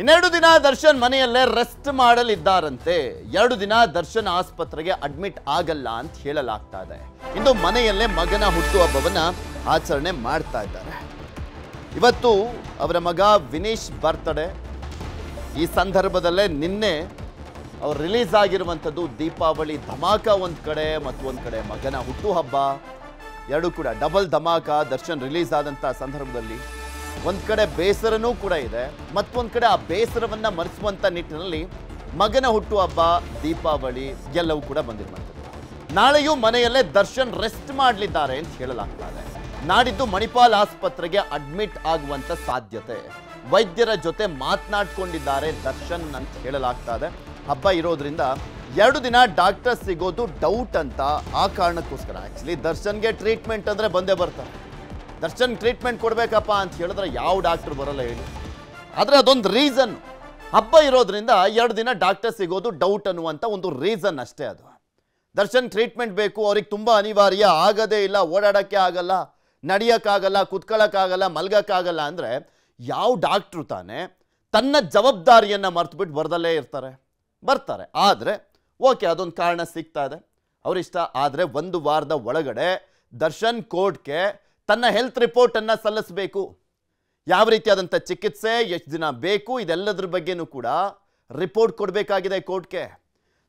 ಇನ್ನೆರಡು ದಿನ ದರ್ಶನ್ ಮನೆಯಲ್ಲೇ ರೆಸ್ಟ್ ಮಾಡಲಿದ್ದಾರಂತೆ. ಎರಡು ದಿನ ದರ್ಶನ್ ಆಸ್ಪತ್ರೆಗೆ ಅಡ್ಮಿಟ್ ಆಗಲ್ಲ ಅಂತ ಹೇಳಲಾಗ್ತಾ ಇದೆ ಇಂದು ಮನೆಯಲ್ಲೇ ಮಗನ ಹುಟ್ಟುಹಬ್ಬವನ್ನ ಆಚರಣೆ ಮಾಡ್ತಾ ಇದ್ದಾರೆ. ಇವತ್ತು ಅವರ ಮಗ ವಿನೀಶ್ ಬರ್ತಡೆ. ಈ ಸಂದರ್ಭದಲ್ಲೇ ನಿನ್ನೆ ಅವ್ರು ರಿಲೀಸ್ ಆಗಿರುವಂಥದ್ದು ದೀಪಾವಳಿ ಧಮಾಕ ಒಂದು ಕಡೆ ಮತ್ತು ಒಂದು ಕಡೆ ಮಗನ ಹುಟ್ಟುಹಬ್ಬ. ಎರಡು ಕೂಡ ಡಬಲ್ ಧಮಾಕ ದರ್ಶನ್ ರಿಲೀಸ್ ಆದಂಥ ಸಂದರ್ಭದಲ್ಲಿ. ಒಂದು ಕಡೆ ಬೇಸರನೂ ಕೂಡ ಇದೆ, ಮತ್ತೊಂದು ಕಡೆ ಆ ಬೇಸರವನ್ನ ಮರೆಸುವಂಥ ನಿಟ್ಟಿನಲ್ಲಿ ಮಗನ ಹುಟ್ಟುಹಬ್ಬ ದೀಪಾವಳಿ ಎಲ್ಲವೂ ಕೂಡ ಬಂದಿರುವಂಥದ್ದು. ನಾಳೆಯೂ ಮನೆಯಲ್ಲೇ ದರ್ಶನ್ ರೆಸ್ಟ್ ಮಾಡಲಿದ್ದಾರೆ ಅಂತ ಹೇಳಲಾಗ್ತಾ ಇದೆ. ನಾಡಿದ್ದು ಮಣಿಪಾಲ್ ಆಸ್ಪತ್ರೆಗೆ ಅಡ್ಮಿಟ್ ಆಗುವಂತ ಸಾಧ್ಯತೆ. ವೈದ್ಯರ ಜೊತೆ ಮಾತನಾಡ್ಕೊಂಡಿದ್ದಾರೆ ದರ್ಶನ್ ಅಂತ ಹೇಳಲಾಗ್ತಾ ಇದೆ. ಹಬ್ಬ ಇರೋದ್ರಿಂದ ಎರಡು ದಿನ ಡಾಕ್ಟರ್ ಸಿಗೋದು ಡೌಟ್ ಅಂತ ಆ ಕಾರಣಕ್ಕೋಸ್ಕರ. ಆಕ್ಚುಲಿ ದರ್ಶನ್ಗೆ ಟ್ರೀಟ್ಮೆಂಟ್ ಅಂದ್ರೆ ಬಂದೇ ಬರ್ತಾರೆ. ದರ್ಶನ್ ಟ್ರೀಟ್ಮೆಂಟ್ ಕೊಡಬೇಕಪ್ಪ ಅಂತ ಹೇಳಿದ್ರೆ ಯಾವ ಡಾಕ್ಟರ್ ಬರಲ್ಲ ಹೇಳಿ. ಆದರೆ ಅದೊಂದು ರೀಸನ್ ಹಬ್ಬ ಇರೋದ್ರಿಂದ ಎರಡು ದಿನ ಡಾಕ್ಟರ್ ಸಿಗೋದು ಡೌಟ್ ಅನ್ನುವಂಥ ಒಂದು ರೀಸನ್ ಅಷ್ಟೇ ಅದು. ದರ್ಶನ್ ಟ್ರೀಟ್ಮೆಂಟ್ ಬೇಕು, ಅವ್ರಿಗೆ ತುಂಬ ಅನಿವಾರ್ಯ, ಆಗದೇ ಇಲ್ಲ, ಓಡಾಡೋಕ್ಕೆ ಆಗಲ್ಲ, ನಡೆಯೋಕ್ಕಾಗಲ್ಲ, ಕುತ್ಕೊಳ್ಳೋಕ್ಕಾಗಲ್ಲ, ಮಲ್ಗೋಕ್ಕಾಗಲ್ಲ ಅಂದರೆ ಯಾವ ಡಾಕ್ಟ್ರು ತಾನೇ ತನ್ನ ಜವಾಬ್ದಾರಿಯನ್ನು ಮರ್ತುಬಿಟ್ಟು ಬರ್ದಲ್ಲೇ ಇರ್ತಾರೆ. ಬರ್ತಾರೆ. ಆದರೆ, ಓಕೆ, ಅದೊಂದು ಕಾರಣ ಸಿಗ್ತಾ ಇದೆ. ಅವರಿಷ್ಟ, ಆದರೆ ಒಂದು ವಾರದ ಒಳಗಡೆ ದರ್ಶನ್ ಕೋರ್ಟ್ಗೆ ತನ್ನ ಹೆಲ್ತ್ ರಿಪೋರ್ಟನ್ನು ಸಲ್ಲಿಸಬೇಕು. ಯಾವ ರೀತಿಯಾದಂಥ ಚಿಕಿತ್ಸೆ, ಎಷ್ಟು ದಿನ ಬೇಕು, ಇದೆಲ್ಲದ್ರ ಬಗ್ಗೆನೂ ಕೂಡ ರಿಪೋರ್ಟ್ ಕೊಡಬೇಕಾಗಿದೆ ಕೋರ್ಟ್ಗೆ.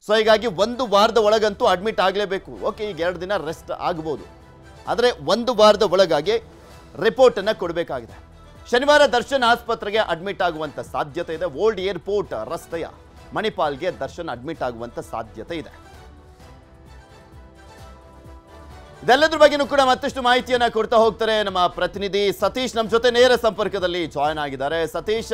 ಸೊ ಹೀಗಾಗಿ ಒಂದು ವಾರದ ಒಳಗಂತೂ ಅಡ್ಮಿಟ್ ಆಗಲೇಬೇಕು. ಓಕೆ ಈಗ ಎರಡು ದಿನ ರೆಸ್ಟ್ ಆಗ್ಬೋದು. ಆದರೆ ಒಂದು ವಾರದ ಒಳಗಾಗಿ ರಿಪೋರ್ಟನ್ನು ಕೊಡಬೇಕಾಗಿದೆ. ಶನಿವಾರ ದರ್ಶನ್ ಆಸ್ಪತ್ರೆಗೆ ಅಡ್ಮಿಟ್ ಆಗುವಂಥ ಸಾಧ್ಯತೆ ಇದೆ. ಓಲ್ಡ್ ಏರ್ಪೋರ್ಟ್ ರಸ್ತೆಯ ಮಣಿಪಾಲ್ಗೆ ದರ್ಶನ್ ಅಡ್ಮಿಟ್ ಆಗುವಂಥ ಸಾಧ್ಯತೆ ಇದೆ. ಇದೆಲ್ಲದ್ರ ಬಗ್ಗೆನೂ ಕೂಡ ಮತ್ತಷ್ಟು ಮಾಹಿತಿಯನ್ನ ಕೊಡ್ತಾ ಹೋಗ್ತಾರೆ ನಮ್ಮ ಪ್ರತಿನಿಧಿ ಸತೀಶ್. ನಮ್ಮ ಜೊತೆ ನೇರ ಸಂಪರ್ಕದಲ್ಲಿ ಜಾಯ್ನ್ ಆಗಿದ್ದಾರೆ. ಸತೀಶ್,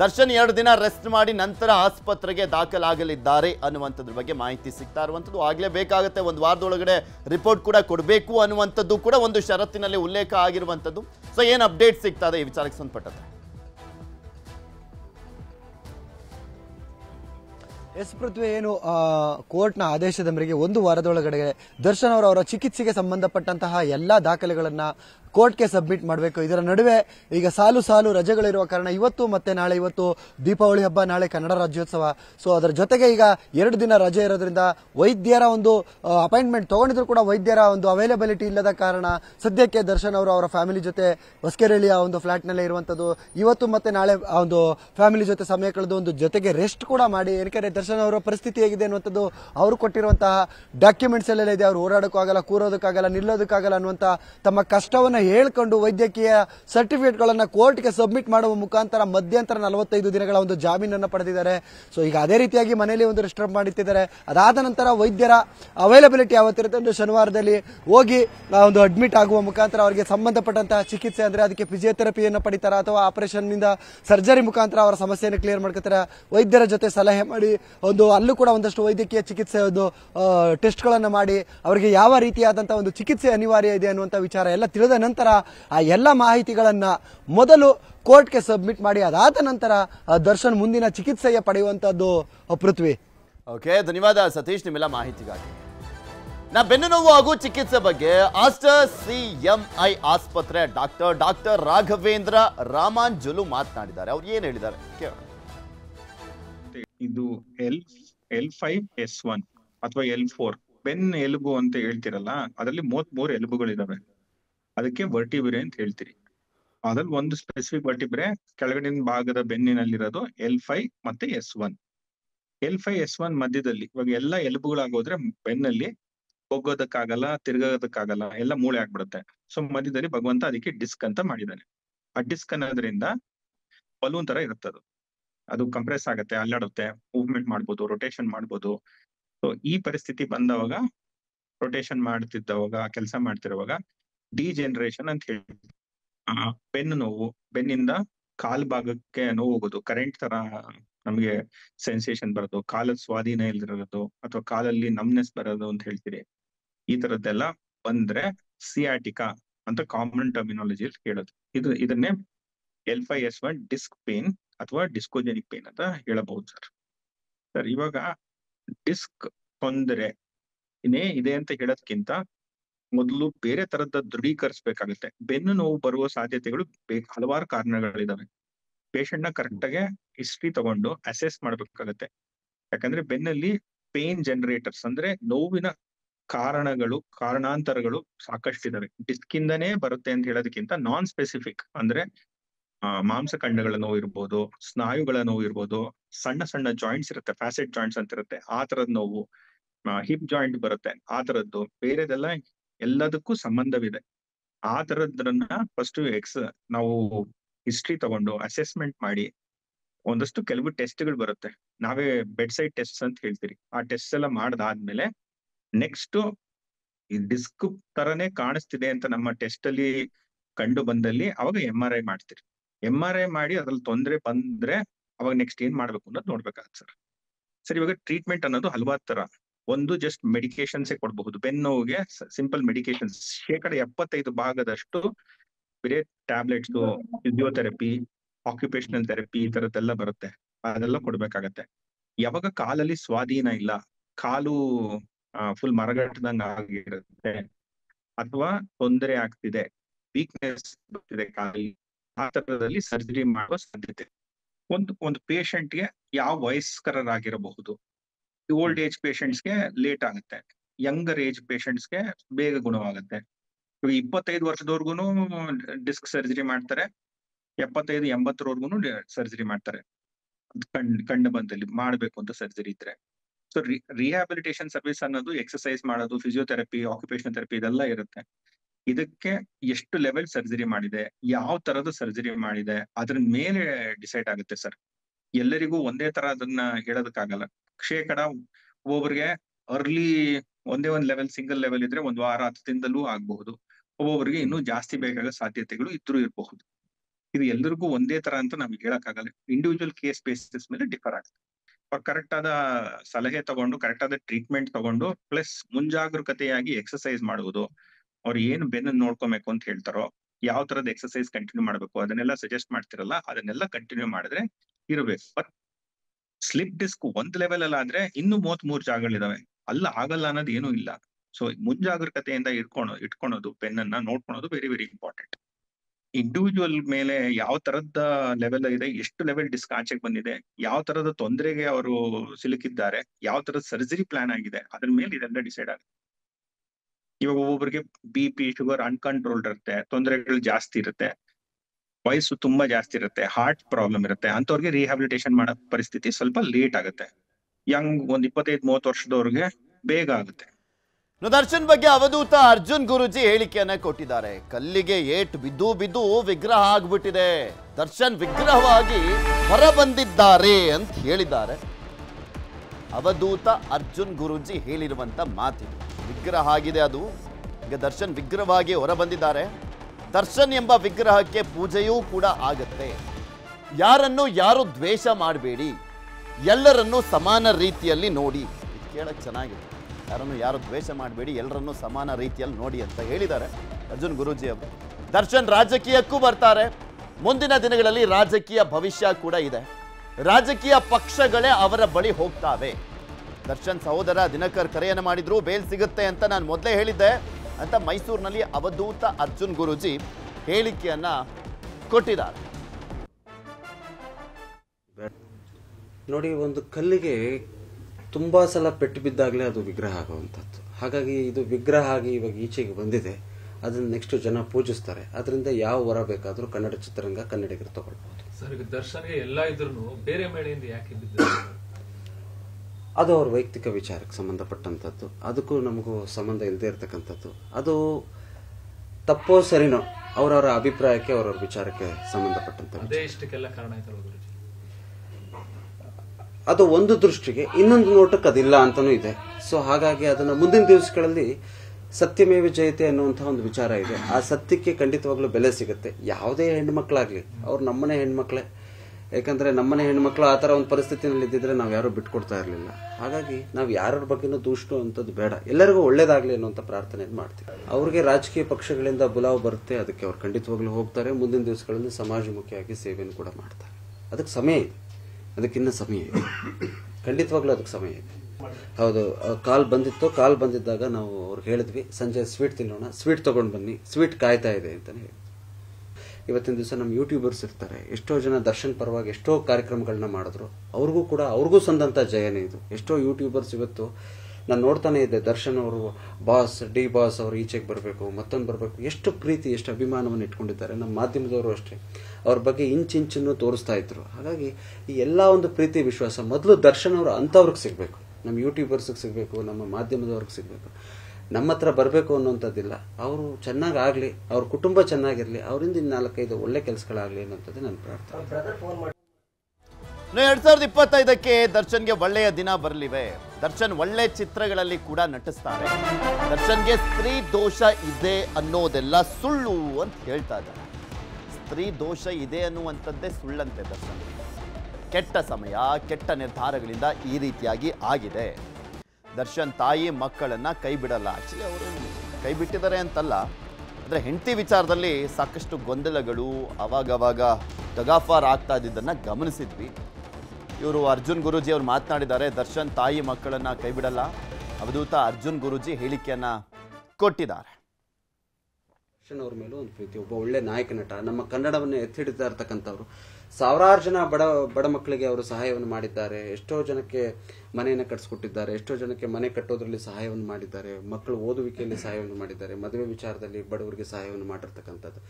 ದರ್ಶನ್ ಎರಡು ದಿನ ರೆಸ್ಟ್ ಮಾಡಿ ನಂತರ ಆಸ್ಪತ್ರೆಗೆ ದಾಖಲಾಗಲಿದ್ದಾರೆ ಅನ್ನುವಂಥದ್ರ ಬಗ್ಗೆ ಮಾಹಿತಿ ಸಿಗ್ತಾ ಇರುವಂಥದ್ದು. ಆಗಲೇ ಬೇಕಾಗುತ್ತೆ, ಒಂದು ವಾರದೊಳಗಡೆ ರಿಪೋರ್ಟ್ ಕೂಡ ಕೊಡಬೇಕು ಅನ್ನುವಂಥದ್ದು ಕೂಡ ಒಂದು ಷರತ್ತಿನಲ್ಲಿ ಉಲ್ಲೇಖ ಆಗಿರುವಂಥದ್ದು. ಸೊ ಏನು ಅಪ್ಡೇಟ್ ಸಿಗ್ತಾ ಇದೆ ಈ ವಿಚಾರಕ್ಕೆ ಸಂಬಂಧಪಟ್ಟಂತೆ? ಎಸ್ ಪೃಥ್ವಿ, ಏನು ಕೋರ್ಟ್ನ ಆದೇಶದ ಮೇರೆಗೆ ಒಂದು ವಾರದೊಳಗಡೆ ದರ್ಶನ್ ಅವರು ಅವರ ಚಿಕಿತ್ಸೆಗೆ ಸಂಬಂಧಪಟ್ಟಂತಹ ಎಲ್ಲಾ ದಾಖಲೆಗಳನ್ನ ಕೋರ್ಟ್ಗೆ ಸಬ್ಮಿಟ್ ಮಾಡಬೇಕು. ಇದರ ನಡುವೆ ಈಗ ಸಾಲು ಸಾಲು ರಜೆಗಳಿರುವ ಕಾರಣ ಇವತ್ತು ಮತ್ತೆ ನಾಳೆ ಇವತ್ತು ದೀಪಾವಳಿ ಹಬ್ಬ, ನಾಳೆ ಕನ್ನಡ ರಾಜ್ಯೋತ್ಸವ. ಸೊ ಅದರ ಜೊತೆಗೆ ಈಗ ಎರಡು ದಿನ ರಜೆ ಇರೋದ್ರಿಂದ ವೈದ್ಯರ ಒಂದು ಅಪಾಯಿಂಟ್ಮೆಂಟ್ ತಗೊಂಡಿದ್ರು ಕೂಡ ವೈದ್ಯರ ಒಂದು ಅವೈಲಬಿಲಿಟಿ ಇಲ್ಲದ ಕಾರಣ ಸದ್ಯಕ್ಕೆ ದರ್ಶನ್ ಅವರು ಅವರ ಫ್ಯಾಮಿಲಿ ಜೊತೆ ಹೊಸಕೆರೆಹಳ್ಳಿಯ ಒಂದು ಫ್ಲಾಟ್ನಲ್ಲೇ ಇರುವಂತದ್ದು. ಇವತ್ತು ಮತ್ತೆ ನಾಳೆ ಒಂದು ಫ್ಯಾಮಿಲಿ ಜೊತೆ ಸಮಯ ಕಳೆದು ಒಂದು ಜೊತೆಗೆ ರೆಸ್ಟ್ ಕೂಡ ಮಾಡಿ. ಏನಕ್ಕೆ ದರ್ಶನ್ ಅವರ ಪರಿಸ್ಥಿತಿ ಹೇಗಿದೆ ಅನ್ನುವಂಥದ್ದು ಅವರು ಕೊಟ್ಟಿರುವಂತಹ ಡಾಕ್ಯುಮೆಂಟ್ಸ್ ಎಲ್ಲ ಇದೆ. ಅವ್ರು ಓಡಾಡೋಕ್ಕಾಗಲ್ಲ, ಕೂರೋದಕ್ಕಾಗಲ್ಲ, ನಿಲ್ಲೋದಕ್ಕಾಗಲ್ಲ ಅನ್ನುವಂತ ತಮ್ಮ ಕಷ್ಟವನ್ನ ಹೇಳ್ಕೊಂಡು ವೈದ್ಯಕೀಯ ಸರ್ಟಿಫಿಕೇಟ್ ಗಳನ್ನ ಕೋರ್ಟ್ಗೆ ಸಬ್ಮಿಟ್ ಮಾಡುವ ಮುಖಾಂತರ ಮಧ್ಯಂತರ ನಲವತ್ತೈದು ದಿನಗಳ ಒಂದು ಜಾಮೀನನ್ನು ಪಡೆದಿದ್ದಾರೆ. ಸೊ ಈಗ ಅದೇ ರೀತಿಯಾಗಿ ಮನೆಯಲ್ಲಿ ಒಂದು ರೆಸ್ಟ್ ಮಾಡಿಟ್ಟಿದ್ದಾರೆ. ಅದಾದ ನಂತರ ವೈದ್ಯರ ಅವೈಲಬಿಲಿಟಿ ಯಾವತ್ತಿರುತ್ತೆ ಒಂದು ಶನಿವಾರದಲ್ಲಿ ಹೋಗಿ ಒಂದು ಅಡ್ಮಿಟ್ ಆಗುವ ಮುಖಾಂತರ ಅವರಿಗೆ ಸಂಬಂಧಪಟ್ಟಂತಹ ಚಿಕಿತ್ಸೆ ಅಂದ್ರೆ ಅದಕ್ಕೆ ಫಿಸಿಯೋಥೆರಪಿಯನ್ನು ಪಡಿತಾರ ಅಥವಾ ಆಪರೇಷನ್ನಿಂದ ಸರ್ಜರಿ ಮುಖಾಂತರ ಅವರ ಸಮಸ್ಯೆಯನ್ನು ಕ್ಲಿಯರ್ ಮಾಡ್ಕೋತಾರೆ ವೈದ್ಯರ ಜೊತೆ ಸಲಹೆ ಮಾಡಿ, ಒಂದು ಅಲ್ಲೂ ಕೂಡ ಒಂದಷ್ಟು ವೈದ್ಯಕೀಯ ಚಿಕಿತ್ಸೆ, ಒಂದು ಟೆಸ್ಟ್ಗಳನ್ನು ಮಾಡಿ, ಅವರಿಗೆ ಯಾವ ರೀತಿಯಾದಂಥ ಒಂದು ಚಿಕಿತ್ಸೆ ಅನಿವಾರ್ಯ ಇದೆ ಅನ್ನುವಂಥ ವಿಚಾರ ಎಲ್ಲ ತಿಳಿದ ನಂತರ ಆ ಎಲ್ಲ ಮಾಹಿತಿಗಳನ್ನ ಮೊದಲು ಕೋರ್ಟ್ಗೆ ಸಬ್ಮಿಟ್ ಮಾಡಿ ಅದಾದ ನಂತರ ದರ್ಶನ್ ಮುಂದಿನ ಚಿಕಿತ್ಸೆಯ ಪಡೆಯುವಂತದ್ದು ಆ, ಪೃಥ್ವಿ. ಓಕೆ ಧನ್ಯವಾದ ಸತೀಶ್ ನಿಮ್ಮೆಲ್ಲ ಮಾಹಿತಿಗಾಗಿ. ನಾ ಬೆನ್ನು ನೋವು ಹಾಗೂ ಚಿಕಿತ್ಸೆ ಬಗ್ಗೆ ಆಸ್ಟರ್ ಸಿ ಎಂ ಐ ಆಸ್ಪತ್ರೆ ಡಾಕ್ಟರ್ ಡಾಕ್ಟರ್ ರಾಘವೇಂದ್ರ ರಾಮಾಂಜುಲು ಮಾತನಾಡಿದ್ದಾರೆ. ಅವ್ರು ಏನ್ ಹೇಳಿದ್ದಾರೆ? ಇದು L L five S one ಅಥವಾ ಎಲ್ ಫೋರ್. ಬೆನ್ ಎಲುಬು ಅಂತ ಹೇಳ್ತಿರಲ್ಲ ಅದರಲ್ಲಿ ಮೂವತ್ ಮೂರು ಎಲುಬುಗಳಿದಾವೆ. ಅದಕ್ಕೆ ವರ್ಟಿಬ್ರೆ ಅಂತ ಹೇಳ್ತೀರಿ. ಅದ್ರಲ್ಲಿ ಒಂದು ಸ್ಪೆಸಿಫಿಕ್ ವರ್ಟಿಬ್ರೆ ಕೆಳಗಡಿನ ಭಾಗದ ಬೆನ್ನಿನಲ್ಲಿರೋದು ಎಲ್ ಫೈವ್ ಮತ್ತೆ S one L five S one ಮಧ್ಯದಲ್ಲಿ ಇವಾಗ ಎಲ್ಲ ಎಲುಬುಗಳಾಗೋದ್ರೆ ಬೆನ್ನಲ್ಲಿ ಹೋಗೋದಕ್ಕಾಗಲ್ಲ, ತಿರ್ಗೋದಕ್ಕಾಗಲ್ಲ, ಎಲ್ಲ ಮೂಳೆ ಆಗ್ಬಿಡುತ್ತೆ. ಸೊ ಮಧ್ಯದಲ್ಲಿ ಭಗವಂತ ಅದಕ್ಕೆ ಡಿಸ್ಕ್ ಅಂತ ಮಾಡಿದ್ದಾನೆ ಆ ಡಿಸ್ಕ್ ಅನ್ನೋದ್ರಿಂದ ಬಲೂನ್ ತರ ಇರುತ್ತೆ ಅದು. ಅದು ಕಂಪ್ರೆಸ್ ಆಗುತ್ತೆ, ಅಲ್ಲಾಡುತ್ತೆ ಮೂವ್ಮೆಂಟ್ ಮಾಡ್ಬೋದು ರೊಟೇಷನ್ ಮಾಡ್ಬೋದು. ಸೊ ಈ ಪರಿಸ್ಥಿತಿ ಬಂದವಾಗ ರೊಟೇಷನ್ ಮಾಡ್ತಿದ್ದವಾಗ, ಕೆಲಸ ಮಾಡ್ತಿರುವಾಗ ಡಿಜೆನರೇಷನ್ ಅಂತ ಹೇಳಿ. ಆ, ಬೆನ್ನು ನೋವು ಬೆನ್ನಿಂದ ಕಾಲ್ ಭಾಗಕ್ಕೆ ನೋವು ಹೋಗೋದು. ಕರೆಂಟ್ ತರ ನಮಗೆ ಸೆನ್ಸೇಷನ್ ಬರೋದು ಕಾಲದ ಸ್ವಾಧೀನ ಇಲ್ದಿರೋದು ಅಥವಾ ಕಾಲಲ್ಲಿ ನಮ್ನೆಸ್ ಬರೋದು ಅಂತ ಹೇಳ್ತೀರಿ. ಈ ತರದ್ದೆಲ್ಲ ಬಂದ್ರೆ ಸಿಯಾಟಿಕಾ ಅಂತ ಕಾಮನ್ ಟರ್ಮಿನಾಲಜಿ ಹೇಳೋದು. ಇದು ಇದನ್ನೇ L five S one disc pain ಅಥವಾ ಡಿಸ್ಕೋಜೆನಿಕ್ ಪೇನ್ ಅಂತ ಹೇಳಬಹುದು ಸರ್. ಸರ್ ಇವಾಗ ಡಿಸ್ಕ್ ತೊಂದರೆ ಇನ್ನೇ ಇದೆ ಅಂತ ಹೇಳೋದ್ಕಿಂತ ಮೊದಲು ಬೇರೆ ತರದ ದೃಢೀಕರಿಸಬೇಕಾಗುತ್ತೆ. ಬೆನ್ನು ನೋವು ಬರುವ ಸಾಧ್ಯತೆಗಳು ಹಲವಾರು ಕಾರಣಗಳಿದಾವೆ. ಪೇಷಂಟ್ನ ಕರೆಕ್ಟ್ ಆಗಿ ಹಿಸ್ಟ್ರಿ ತಗೊಂಡು ಅಸೆಸ್ ಮಾಡ್ಬೇಕಾಗತ್ತೆ. ಯಾಕಂದ್ರೆ ಬೆನ್ನಲ್ಲಿ ಪೇನ್ ಜನರೇಟರ್ಸ್ ಅಂದ್ರೆ ನೋವಿನ ಕಾರಣಗಳು, ಕಾರಣಾಂತರಗಳು ಸಾಕಷ್ಟು ಇದಾವೆ ಡಿಸ್ಕ್ ಇಂದನೇ ಬರುತ್ತೆ ಅಂತ ಹೇಳೋದಕ್ಕಿಂತ ನಾನ್ ಸ್ಪೆಸಿಫಿಕ್ ಅಂದ್ರೆ ಮಾಂಸಖಂಡಗಳ ನೋವು ಇರ್ಬೋದು, ಸ್ನಾಯುಗಳ ನೋವು ಇರ್ಬೋದು, ಸಣ್ಣ ಸಣ್ಣ ಜಾಯಿಂಟ್ಸ್ ಇರುತ್ತೆ ಫ್ಯಾಸೆಟ್ ಜಾಯಿಂಟ್ಸ್ ಅಂತ ಇರುತ್ತೆ ಆ ತರದ ನೋವು ಹಿಪ್ ಜಾಯಿಂಟ್ ಬರುತ್ತೆ. ಆ ತರದ್ದು ಬೇರೆದೆಲ್ಲ ಎಲ್ಲದಕ್ಕೂ ಸಂಬಂಧವಿದೆ. ಆ ತರದ್ರನ್ನ ಫಸ್ಟ್ ಎಕ್ಸ್ ನಾವು ಹಿಸ್ಟ್ರಿ ತಗೊಂಡು ಅಸೆಸ್ಮೆಂಟ್ ಮಾಡಿ ಒಂದಷ್ಟು ಕೆಲವು ಟೆಸ್ಟ್ಗಳು ಬರುತ್ತೆ. ನಾವೇ ಬೆಡ್ ಸೈಡ್ ಟೆಸ್ಟ್ ಅಂತ ಹೇಳ್ತೀರಿ. ಆ ಟೆಸ್ಟ್ ಎಲ್ಲ ಮಾಡ್ದಾದ್ಮೇಲೆ ನೆಕ್ಸ್ಟ್ ಈ ಡಿಸ್ಕ್ ತರನೇ ಕಾಣಿಸ್ತಿದೆ ಅಂತ ನಮ್ಮ ಟೆಸ್ಟ್ ಅಲ್ಲಿ ಕಂಡು ಬಂದಲ್ಲಿ ಅವಾಗ ಎಂ ಆರ್ ಐ ಮಾಡ್ತೀರಿ. ಎಂ ಆರ್ ಐ ಮಾಡಿ ಅದ್ರಲ್ಲಿ ತೊಂದರೆ ಬಂದ್ರೆ ಅವಾಗ ನೆಕ್ಸ್ಟ್ ಏನ್ ಮಾಡ್ಬೇಕು ಅನ್ನೋದು ನೋಡ್ಬೇಕಾಗತ್ತೆ ಸರ್. ಸರ್, ಇವಾಗ ಟ್ರೀಟ್ಮೆಂಟ್ ಅನ್ನೋದು ಹಲವಾರು ತರ ಒಂದು ಜಸ್ಟ್ ಮೆಡಿಕೇಶನ್ಸ್ ಕೊಡಬಹುದು. ಬೆನ್ನುಗೆ ಸಿಂಪಲ್ ಮೆಡಿಕೇಶನ್ ಶೇಕಡ ಎಪ್ಪತ್ತೈದು ಭಾಗದಷ್ಟು ಬೇರೆ ಟ್ಯಾಬ್ಲೆಟ್ಸ್ ಫಿಸಿಯೋಥೆರಪಿ ಆಕ್ಯುಪೇಷನಲ್ ಥೆರಪಿ ಈ ತರದ್ದೆಲ್ಲ ಬರುತ್ತೆ. ಅದೆಲ್ಲ ಕೊಡ್ಬೇಕಾಗತ್ತೆ. ಯಾವಾಗ ಕಾಲಲ್ಲಿ ಸ್ವಾಧೀನ ಇಲ್ಲ ಕಾಲು ಫುಲ್ ಮರಗಟ್ಟದಂಗ ಆಗಿರುತ್ತೆ ಅಥವಾ ತೊಂದರೆ ಆಗ್ತಿದೆ ವೀಕ್ನೆಸ್ ಬರ್ತಿದೆ ಕಾಲಿ ಆ ತರದಲ್ಲಿ ಸರ್ಜರಿ ಮಾಡುವ ಸಾಧ್ಯತೆ. ಒಂದು ಒಂದು ಪೇಷಂಟ್ಗೆ ಯಾವ ವಯಸ್ಕರರಾಗಿರಬಹುದು? ಓಲ್ಡ್ ಏಜ್ಗೆ ಲೇಟ್ ಆಗುತ್ತೆ. ಯಂಗರ್ ಏಜ್ಗೆ ಬೇಗ ಗುಣವಾಗುತ್ತೆ. ಇವಾಗ ಇಪ್ಪತ್ತೈದು ವರ್ಷದವರೆಗೂ ಡಿಸ್ಕ್ ಸರ್ಜರಿ ಮಾಡ್ತಾರೆ. ಎಪ್ಪತ್ತೈದು ಎಂಬತ್ತರವರೆಗೂ ಸರ್ಜರಿ ಮಾಡ್ತಾರೆ. ಕಂಡ್ ಕಂಡು ಬಂದಲ್ಲಿ ಮಾಡಬೇಕು ಅಂತ ಸರ್ಜರಿ ಇದ್ರೆ. ಸೊ ರಿಹ್ಯಾಬಿಲಿಟೇಷನ್ ಸರ್ವಿಸ್ ಅನ್ನೋದು ಎಕ್ಸಸೈಸ್ ಮಾಡೋದು ಫಿಸಿಯೋಥೆರಪಿ ಆಕ್ಯುಪೇಷನ್ ಥೆರಪಿ ಇದೆಲ್ಲ ಇರುತ್ತೆ. ಇದಕ್ಕೆ ಎಷ್ಟು ಲೆವೆಲ್ ಸರ್ಜರಿ ಮಾಡಿದೆ, ಯಾವ ತರದ ಸರ್ಜರಿ ಮಾಡಿದೆ, ಅದ್ರ ಮೇಲೆ ಡಿಸೈಡ್ ಆಗುತ್ತೆ ಸರ್. ಎಲ್ಲರಿಗೂ ಒಂದೇ ತರ ಅದನ್ನ ಹೇಳೋದಕ್ಕಾಗಲ್ಲ. ಶೇಕಡ ಒಬ್ಬೊಬ್ರಿಗೆ ಅರ್ಲಿ ಒಂದೇ ಒಂದ್ ಲೆವೆಲ್ ಸಿಂಗಲ್ ಲೆವೆಲ್ ಇದ್ರೆ ಒಂದ್ ವಾರ ಹತ್ತು ದಿನದಲ್ಲೂ ಆಗಬಹುದು. ಒಬ್ಬೊಬ್ರಿಗೆ ಇನ್ನೂ ಜಾಸ್ತಿ ಬೇಕಾಗೋ ಸಾಧ್ಯತೆಗಳು ಇದ್ರೂ ಇರಬಹುದು. ಇದು ಎಲ್ಲರಿಗೂ ಒಂದೇ ತರ ಅಂತ ನಮ್ಗೆ ಹೇಳಕ್ಕಾಗಲ್ಲ. ಇಂಡಿವಿಜುವಲ್ ಕೇಸ್ ಬೇಸಿಸ್ ಮೇಲೆ ಡಿಫರ್ ಆಗುತ್ತೆ. ಕರೆಕ್ಟ್ ಆದ ಸಲಹೆ ತಗೊಂಡು ಕರೆಕ್ಟ್ ಆದ ಟ್ರೀಟ್ಮೆಂಟ್ ತಗೊಂಡು ಪ್ಲಸ್ ಮುಂಜಾಗರೂಕತೆಯಾಗಿ ಎಕ್ಸಸೈಸ್ ಮಾಡುವುದು, ಅವ್ರು ಏನು ಬೆನ್ನ ನೋಡ್ಕೊಬೇಕು ಅಂತ ಹೇಳ್ತಾರೋ, ಯಾವ ತರದ ಎಕ್ಸಸೈಸ್ ಕಂಟಿನ್ಯೂ ಮಾಡ್ಬೇಕು, ಅದನ್ನೆಲ್ಲ ಸಜೆಸ್ಟ್ ಮಾಡ್ತಿರಲ್ಲ, ಅದನ್ನೆಲ್ಲ ಕಂಟಿನ್ಯೂ ಮಾಡಿದ್ರೆ ಇರಬೇಕು. ಬಟ್ ಸ್ಲಿಪ್ ಡಿಸ್ಕ್ ಒಂದ್ ಲೆವೆಲ್ ಅಲ್ಲ ಆದ್ರೆ ಇನ್ನು ಮೂವತ್ ಮೂರ್ ಜಾಗಗಳಿದಾವೆ. ಅಲ್ಲ, ಆಗಲ್ಲ ಅನ್ನೋದು ಏನೂ ಇಲ್ಲ. ಸೊ ಮುಂಜಾಗ್ರತೆಯಿಂದ ಇಟ್ಕೊಳೋ ಇಟ್ಕೊಳೋದು ಪೆನ್ ಅನ್ನ ನೋಡ್ಕೊಳೋದು ವೆರಿ ವೆರಿ ಇಂಪಾರ್ಟೆಂಟ್ ಇಂಡಿವಿಜುವಲ್ ಮೇಲೆ ಯಾವ ತರದ ಲೆವೆಲ್ ಇದೆ, ಎಷ್ಟು ಲೆವೆಲ್ ಡಿಸ್ಕ್ ಆಚೆಗೆ ಬಂದಿದೆ, ಯಾವ ತರದ ತೊಂದರೆಗೆ ಅವರು ಸಿಲುಕಿದ್ದಾರೆ, ಯಾವ ತರದ ಸರ್ಜರಿ ಪ್ಲಾನ್ ಆಗಿದೆ, ಅದ್ರ ಮೇಲೆ ಇದೆಲ್ಲ ಡಿಸೈಡ್ ಆಗುತ್ತೆ. ಇವಾಗ ಒಬ್ಬೊಬ್ರಿಗೆ ಬಿ ಪಿ ಶುಗರ್ ಅನ್ಕಂಟ್ರೋಲ್ಡ್ ಇರುತ್ತೆ, ತೊಂದರೆಗಳು ಜಾಸ್ತಿ ಇರುತ್ತೆ. ವಯಸ್ಸು ತುಂಬಾ ಜಾಸ್ತಿ ಇರುತ್ತೆ ಹಾರ್ಟ್ ಪ್ರಾಬ್ಲಮ್ ಇರುತ್ತೆ ಅಂತವ್ರಿಗೆ ರಿಹ್ಯಾಬಿಲಿಟೇಷನ್ ಮಾಡೋ ಪರಿಸ್ಥಿತಿ ಸ್ವಲ್ಪ ಲೇಟ್ ಆಗುತ್ತೆ. ಯಂಗ್ ಒಂದ್ ಇಪ್ಪತ್ತೈದು, ಮೂವತ್ತು ವರ್ಷದವ್ರಿಗೆ ಬೇಗ ಆಗುತ್ತೆ. ದರ್ಶನ್ ಬಗ್ಗೆ ಅವಧೂತ ಅರ್ಜುನ್ ಗುರುಜಿ ಹೇಳಿಕೆಯನ್ನ ಕೊಟ್ಟಿದ್ದಾರೆ. ಕಲ್ಲಿಗೆ ಏಟ್ ಬಿದ್ದು ಬಿದ್ದು ವಿಗ್ರಹ ಆಗ್ಬಿಟ್ಟಿದೆ. ದರ್ಶನ್ ವಿಗ್ರಹವಾಗಿ ಹೊರ ಬಂದಿದ್ದಾರೆ ಅಂತ ಹೇಳಿದ್ದಾರೆ. ಅವಧೂತ ಅರ್ಜುನ್ ಗುರುಜಿ ಹೇಳಿರುವಂತ ಮಾತಿದೆ. ವಿಗ್ರಹ ಆಗಿದೆ ಅದು. ಈಗ ದರ್ಶನ್ ವಿಗ್ರಹವಾಗಿ ಹೊರ ಬಂದಿದ್ದಾರೆ ದರ್ಶನ್ ಎಂಬ ವಿಗ್ರಹಕ್ಕೆ ಪೂಜೆಯೂ ಕೂಡ ಆಗತ್ತೆ. ಯಾರನ್ನು ಯಾರು ದ್ವೇಷ ಮಾಡಬೇಡಿ, ಎಲ್ಲರನ್ನೂ ಸಮಾನ ರೀತಿಯಲ್ಲಿ ನೋಡಿ. ಕೇಳಕ್ಕೆ ಕೇಳಕ್ ಚೆನ್ನಾಗಿದೆ. ಯಾರನ್ನು ಯಾರು ದ್ವೇಷ ಮಾಡಬೇಡಿ, ಎಲ್ಲರನ್ನೂ ಸಮಾನ ರೀತಿಯಲ್ಲಿ ನೋಡಿ ಅಂತ ಹೇಳಿದ್ದಾರೆ ಅರ್ಜುನ್ ಗುರೂಜಿ ಅವರು. ದರ್ಶನ್ ರಾಜಕೀಯಕ್ಕೂ ಬರ್ತಾರೆ. ಮುಂದಿನ ದಿನಗಳಲ್ಲಿ ರಾಜಕೀಯ ಭವಿಷ್ಯ ಕೂಡ ಇದೆ. ರಾಜಕೀಯ ಪಕ್ಷಗಳೇ ಅವರ ಬಳಿ ಹೋಗ್ತಾವೆ. ದರ್ಶನ್ ಸಹೋದರ ದಿನಕರ್ ಕರೆಯನ್ನು ಮಾಡಿದ್ರು, ಬೇಲ್ ಸಿಗುತ್ತೆ ಅಂತ ನಾನು ಮೊದಲೇ ಹೇಳಿದ್ದೆ. ಅಂತ ಮೈಸೂರಿನಲ್ಲಿ ಅವಧೂತ ಅರ್ಜುನ್ ಗುರುಜಿ ಹೇಳಿಕೆಯನ್ನ ಕೊಟ್ಟಿದ್ದಾರೆ. ನೋಡಿ ಒಂದು ಕಲ್ಲಿಗೆ ತುಂಬಾ ಸಲ ಪೆಟ್ಟು ಬಿದ್ದಾಗಲೇ ಅದು ವಿಗ್ರಹ ಆಗುವಂಥದ್ದು. ಹಾಗಾಗಿ ಇದು ವಿಗ್ರಹ ಆಗಿ ಇವಾಗ ಈಚೆಗೆ ಬಂದಿದೆ. ಅದನ್ನ ನೆಕ್ಸ್ಟ್ ಜನ ಪೂಜಿಸ್ತಾರೆ. ಅದರಿಂದ ಯಾವ ವರ ಬೇಕಾದರೂ ಕನ್ನಡ ಚಿತ್ರರಂಗ ಕನ್ನಡಿಗರು ತಗೊಳ್ಬಹುದು. ದರ್ಶನ್ಗೆ ಎಲ್ಲ ಇದ್ರು ಬೇರೆ ಮೇಳೆಯಿಂದ ಯಾಕೆ ಅದು ಅವ್ರ ವೈಯಕ್ತಿಕ ವಿಚಾರಕ್ಕೆ ಸಂಬಂಧಪಟ್ಟಂಥದ್ದು ಅದಕ್ಕೂ ನಮಗೂ ಸಂಬಂಧ ಇಲ್ಲದೆ ಇರತಕ್ಕಂಥದ್ದು ಅದು ತಪ್ಪೋ ಸರಿನೋ ಅವರವರ ಅಭಿಪ್ರಾಯಕ್ಕೆ ಅವರವ್ರ ವಿಚಾರಕ್ಕೆ ಸಂಬಂಧಪಟ್ಟಂತ ಅದೇ ಒಂದು ದೃಷ್ಟಿಗೆ ಇನ್ನೊಂದು ನೋಟಕ್ಕೆ ಅದಿಲ್ಲ ಅಂತಾನೂ ಇದೆ. ಸೊ ಹಾಗಾಗಿ ಅದನ್ನ ಮುಂದಿನ ದಿವಸಗಳಲ್ಲಿ ಸತ್ಯಮೇವ ಜಯತೆ ಅನ್ನುವಂತಹ ಒಂದು ವಿಚಾರ ಇದೆ. ಆ ಸತ್ಯಕ್ಕೆ ಖಂಡಿತವಾಗ್ಲೂ ಬೆಲೆ ಸಿಗುತ್ತೆ. ಯಾವುದೇ ಹೆಣ್ಮಕ್ಳಾಗ್ಲಿ ಅವ್ರು ನಮ್ಮನೆ ಹೆಣ್ಮಕ್ಳೇ ಯಾಕಂದ್ರೆ ನಮ್ಮನೆ ಹೆಣ್ಮಕ್ಳು ಆ ತರ ಒಂದು ಪರಿಸ್ಥಿತಿನಲ್ಲಿ ಇದ್ದಿದ್ರೆ ನಾವು ಯಾರು ಬಿಟ್ಕೊಡ್ತಾ ಇರಲಿಲ್ಲ. ಹಾಗಾಗಿ ನಾವು ಯಾರ ಬಗ್ಗೆನೂ ದೂಷ್ಟು ಅಂತದ್ದು ಬೇಡ. ಎಲ್ಲರಿಗೂ ಒಳ್ಳೇದಾಗ್ಲಿ ಅನ್ನುವಂಥ ಪ್ರಾರ್ಥನೆ ಮಾಡ್ತೀವಿ. ಅವ್ರಿಗೆ ರಾಜಕೀಯ ಪಕ್ಷಗಳಿಂದ ಬುಲಾವ್ ಬರುತ್ತೆ, ಅದಕ್ಕೆ ಅವ್ರು ಖಂಡಿತವಾಗ್ಲೂ ಹೋಗ್ತಾರೆ. ಮುಂದಿನ ದಿವಸಗಳಲ್ಲಿ ಸಮಾಜಮುಖಿಯಾಗಿ ಸೇವೆಯನ್ನು ಕೂಡ ಮಾಡ್ತಾರೆ. ಅದಕ್ಕೆ ಸಮಯ ಇದೆ. ಅದಕ್ಕಿನ್ನ ಸಮಯ ಇದೆ. ಖಂಡಿತವಾಗ್ಲೂ ಅದಕ್ಕೆ ಸಮಯ ಇದೆ. ಹೌದು ಕಾಲ್ ಬಂದಿತ್ತು, ಕಾಲ್ ಬಂದಿದ್ದಾಗ ನಾವು ಅವ್ರಿಗೆ ಹೇಳಿದ್ವಿ, ಸಂಜೆ ಸ್ವೀಟ್ ತಿನ್ನೋಣ, ಸ್ವೀಟ್ ತಗೊಂಡು ಬನ್ನಿ, ಸ್ವೀಟ್ ಕಾಯ್ತಾ ಇದೆ ಅಂತಲೇ ಹೇಳಿ ಇವತ್ತಿನ ದಿವಸ ನಮ್ಮ ಯೂಟ್ಯೂಬರ್ಸ್ ಇರ್ತಾರೆ. ಎಷ್ಟೋ ಜನ ದರ್ಶನ್ ಪರವಾಗಿ ಎಷ್ಟೋ ಕಾರ್ಯಕ್ರಮಗಳನ್ನ ಮಾಡಿದ್ರು. ಅವ್ರಿಗೂ ಕೂಡ, ಅವ್ರಿಗೂ ಸಂದಂತ ಜಯನೇ ಇದು. ಎಷ್ಟೋ ಯೂಟ್ಯೂಬರ್ಸ್ ಇವತ್ತು ನಾನು ನೋಡ್ತಾನೆ ಇದ್ದೆ. ದರ್ಶನ್ ಅವರು, ಬಾಸ್, ಡಿ ಬಾಸ್ ಅವರು ಈಚೆಗೆ ಬರಬೇಕು, ಮತ್ತೊಂದು ಬರಬೇಕು. ಎಷ್ಟು ಪ್ರೀತಿ, ಎಷ್ಟು ಅಭಿಮಾನವನ್ನು ಇಟ್ಕೊಂಡಿದ್ದಾರೆ. ನಮ್ಮ ಮಾಧ್ಯಮದವರು ಅಷ್ಟೇ. ಅವ್ರ ಬಗ್ಗೆ ಇಂಚಿಂಚನ್ನು ತೋರಿಸ್ತಾ ಇದ್ರು. ಹಾಗಾಗಿ ಈ ಎಲ್ಲ ಒಂದು ಪ್ರೀತಿ, ವಿಶ್ವಾಸ ಮೊದಲು ದರ್ಶನ್ ಅವರು ಅಂಥವ್ರಿಗೆ ಸಿಗಬೇಕು. ನಮ್ಮ ಯೂಟ್ಯೂಬರ್ಸ್ಗೆ ಸಿಗಬೇಕು, ನಮ್ಮ ಮಾಧ್ಯಮದವ್ರಿಗೆ ಸಿಗಬೇಕು. ನಮ್ಮ ಹತ್ರ ಬರಬೇಕು ಅನ್ನೋಂಥದ್ದಿಲ್ಲ ಅವರು ಚೆನ್ನಾಗಿ ಆಗಲಿ ಅವ್ರ ಕುಟುಂಬ ಚೆನ್ನಾಗಿರಲಿ ಅವರಿಂದ ಇನ್ನು ನಾಲ್ಕೈದು ಒಳ್ಳೆ ಕೆಲಸಗಳಾಗಲಿ ಅನ್ನೋಂಥದ್ದು ನನ್ನ ಪ್ರಾರ್ಥನೆ. ಎರಡ್ ಸಾವಿರದ ಇಪ್ಪತ್ತೈದಕ್ಕೆ ದರ್ಶನ್ಗೆ ಒಳ್ಳೆಯ ದಿನ ಬರಲಿವೆ. ದರ್ಶನ್ ಒಳ್ಳೆ ಚಿತ್ರಗಳಲ್ಲಿ ಕೂಡ ನಟಿಸ್ತಾರೆ. ದರ್ಶನ್ಗೆ ಸ್ತ್ರೀ ದೋಷ ಇದೆ ಅನ್ನೋದೆಲ್ಲ ಸುಳ್ಳು ಅಂತ ಹೇಳ್ತಾ ಇದ್ದಾರೆ. ಸ್ತ್ರೀ ದೋಷ ಇದೆ ಅನ್ನುವಂಥದ್ದೇ ಸುಳ್ಳಂತೆ ದರ್ಶನ್ ಕೆಟ್ಟ ಸಮಯ ಕೆಟ್ಟ ನಿರ್ಧಾರಗಳಿಂದ ಈ ರೀತಿಯಾಗಿ ಆಗಿದೆ. ದರ್ಶನ್ ತಾಯಿ ಮಕ್ಕಳನ್ನ ಕೈ ಬಿಡಲ್ಲ ಆಕ್ಚುಲಿ ಅವರು ಕೈ ಬಿಟ್ಟಿದ್ದಾರೆ ಅಂತಲ್ಲ. ಅಂದರೆ ಹೆಂಡತಿ ವಿಚಾರದಲ್ಲಿ ಸಾಕಷ್ಟು ಗೊಂದಲಗಳು ಅವಾಗವಾಗ ದಗಾಫಾರ್ ಆಗ್ತಾ ಇದ್ದಿದ್ದನ್ನು ಗಮನಿಸಿದ್ವಿ. ಇವರು ಅರ್ಜುನ್ ಗುರೂಜಿ ಅವರು ಮಾತನಾಡಿದ್ದಾರೆ, ದರ್ಶನ್ ತಾಯಿ ಮಕ್ಕಳನ್ನ ಕೈ ಬಿಡಲ್ಲ ಅವಧೂತ ಅರ್ಜುನ್ ಗುರೂಜಿ ಹೇಳಿಕೆಯನ್ನು ಕೊಟ್ಟಿದ್ದಾರೆ. ದರ್ಶನ್ ಅವ್ರ ಮೇಲೂ ಒಂದು ಪ್ರೀತಿ, ಒಬ್ಬ ಒಳ್ಳೆ ನಾಯಕ ನಟ, ನಮ್ಮ ಕನ್ನಡವನ್ನು ಎತ್ತಿ ಹಿಡಿತಾ ಇರ್ತಕ್ಕಂಥವ್ರು. ಸಾವಿರಾರು ಜನ ಬಡ ಬಡ ಮಕ್ಕಳಿಗೆ ಅವರು ಸಹಾಯವನ್ನು ಮಾಡಿದ್ದಾರೆ. ಎಷ್ಟೋ ಜನಕ್ಕೆ ಮನೆಯನ್ನು ಕಟ್ಟಿಸ್ಕೊಟ್ಟಿದ್ದಾರೆ ಎಷ್ಟೋ ಜನಕ್ಕೆ ಮನೆ ಕಟ್ಟೋದ್ರಲ್ಲಿ ಸಹಾಯವನ್ನು ಮಾಡಿದ್ದಾರೆ. ಮಕ್ಕಳು ಓದುವಿಕೆಯಲ್ಲಿ ಸಹಾಯವನ್ನು ಮಾಡಿದ್ದಾರೆ. ಮದುವೆ ವಿಚಾರದಲ್ಲಿ ಬಡವರಿಗೆ ಸಹಾಯವನ್ನು ಮಾಡಿರ್ತಕ್ಕಂಥದ್ದು.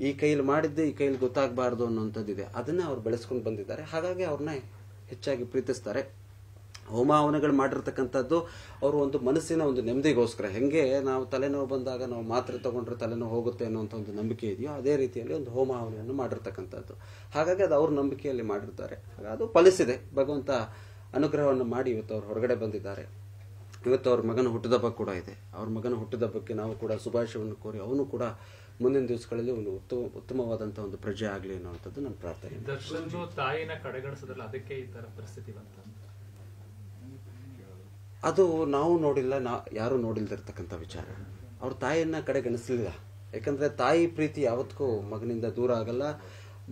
ಈ ಕೈಲಿ ಮಾಡಿದ್ದೆ ಈ ಕೈಲಿ ಗೊತ್ತಾಗಬಾರ್ದು ಅನ್ನೋಂಥದ್ದಿದೆ ಅದನ್ನು ಅವ್ರು ಬೆಳೆಸ್ಕೊಂಡು ಬಂದಿದ್ದಾರೆ. ಹಾಗಾಗಿ ಅವ್ರನ್ನ ಹೆಚ್ಚಾಗಿ ಪ್ರೀತಿಸ್ತಾರೆ. ಹೋಮ ಹವನಗಳು ಮಾಡಿರ್ತಕ್ಕಂಥದ್ದು ಅವರು ಒಂದು ಮನಸ್ಸಿನ ಒಂದು ನೆಮ್ಮದಿಗೋಸ್ಕರ. ಹೆಂಗೆ ನಾವು ತಲೆನೋವು ಬಂದಾಗ ನಾವು ಮಾತ್ರೆ ತಗೊಂಡ್ರೆ ತಲೆನೋವು ಹೋಗುತ್ತೆ ಅನ್ನೋಂಥ ಒಂದು ನಂಬಿಕೆ ಇದೆಯೋ ಅದೇ ರೀತಿಯಲ್ಲಿ ಒಂದು ಹೋಮ ಹವನವನ್ನು ಮಾಡಿರ್ತಕ್ಕಂಥದ್ದು. ಹಾಗಾಗಿ ಅದು ಅವ್ರ ನಂಬಿಕೆಯಲ್ಲಿ ಮಾಡಿರ್ತಾರೆ. ಅದು ಫಲಿಸಿದೆ. ಭಗವಂತ ಅನುಗ್ರಹವನ್ನು ಮಾಡಿ ಇವತ್ತು ಅವ್ರು ಹೊರಗಡೆ ಬಂದಿದ್ದಾರೆ. ಇವತ್ತು ಅವ್ರ ಮಗನ ಹುಟ್ಟಿದಬ್ಬ ಕೂಡ ಇದೆ. ಅವ್ರ ಮಗನ ಹುಟ್ಟಿದಬ್ಬಕ್ಕೆ ನಾವು ಕೂಡ ಶುಭಾಶಯವನ್ನು ಕೋರಿ ಅವನು ಕೂಡ ಮುಂದಿನ ದಿವಸಗಳಲ್ಲಿ ಒಂದು ಉತ್ತಮ ಉತ್ತಮವಾದಂತಹ ಒಂದು ಪ್ರಜೆ ಆಗಲಿ ಅನ್ನುವಂಥದ್ದು ನನ್ನ ಪ್ರಾರ್ಥನೆ. ತಾಯಿನ ಕಡೆಗಣಿಸೋದ್ರಲ್ಲ, ಅದಕ್ಕೆ ಈ ತರ ಪರಿಸ್ಥಿತಿ ಬಂತ ಅದು ನಾವು ನೋಡಿಲ್ಲ, ನಾ ಯಾರು ನೋಡಿಲ್ದಿರ್ತಕ್ಕಂಥ ವಿಚಾರ. ಅವ್ರ ತಾಯಿಯನ್ನ ಕಡೆಗಣಿಸಲಿಲ್ಲ ಯಾಕಂದ್ರೆ ತಾಯಿ ಪ್ರೀತಿ ಯಾವತ್ತಿಗೂ ಮಗನಿಂದ ದೂರ ಆಗಲ್ಲ,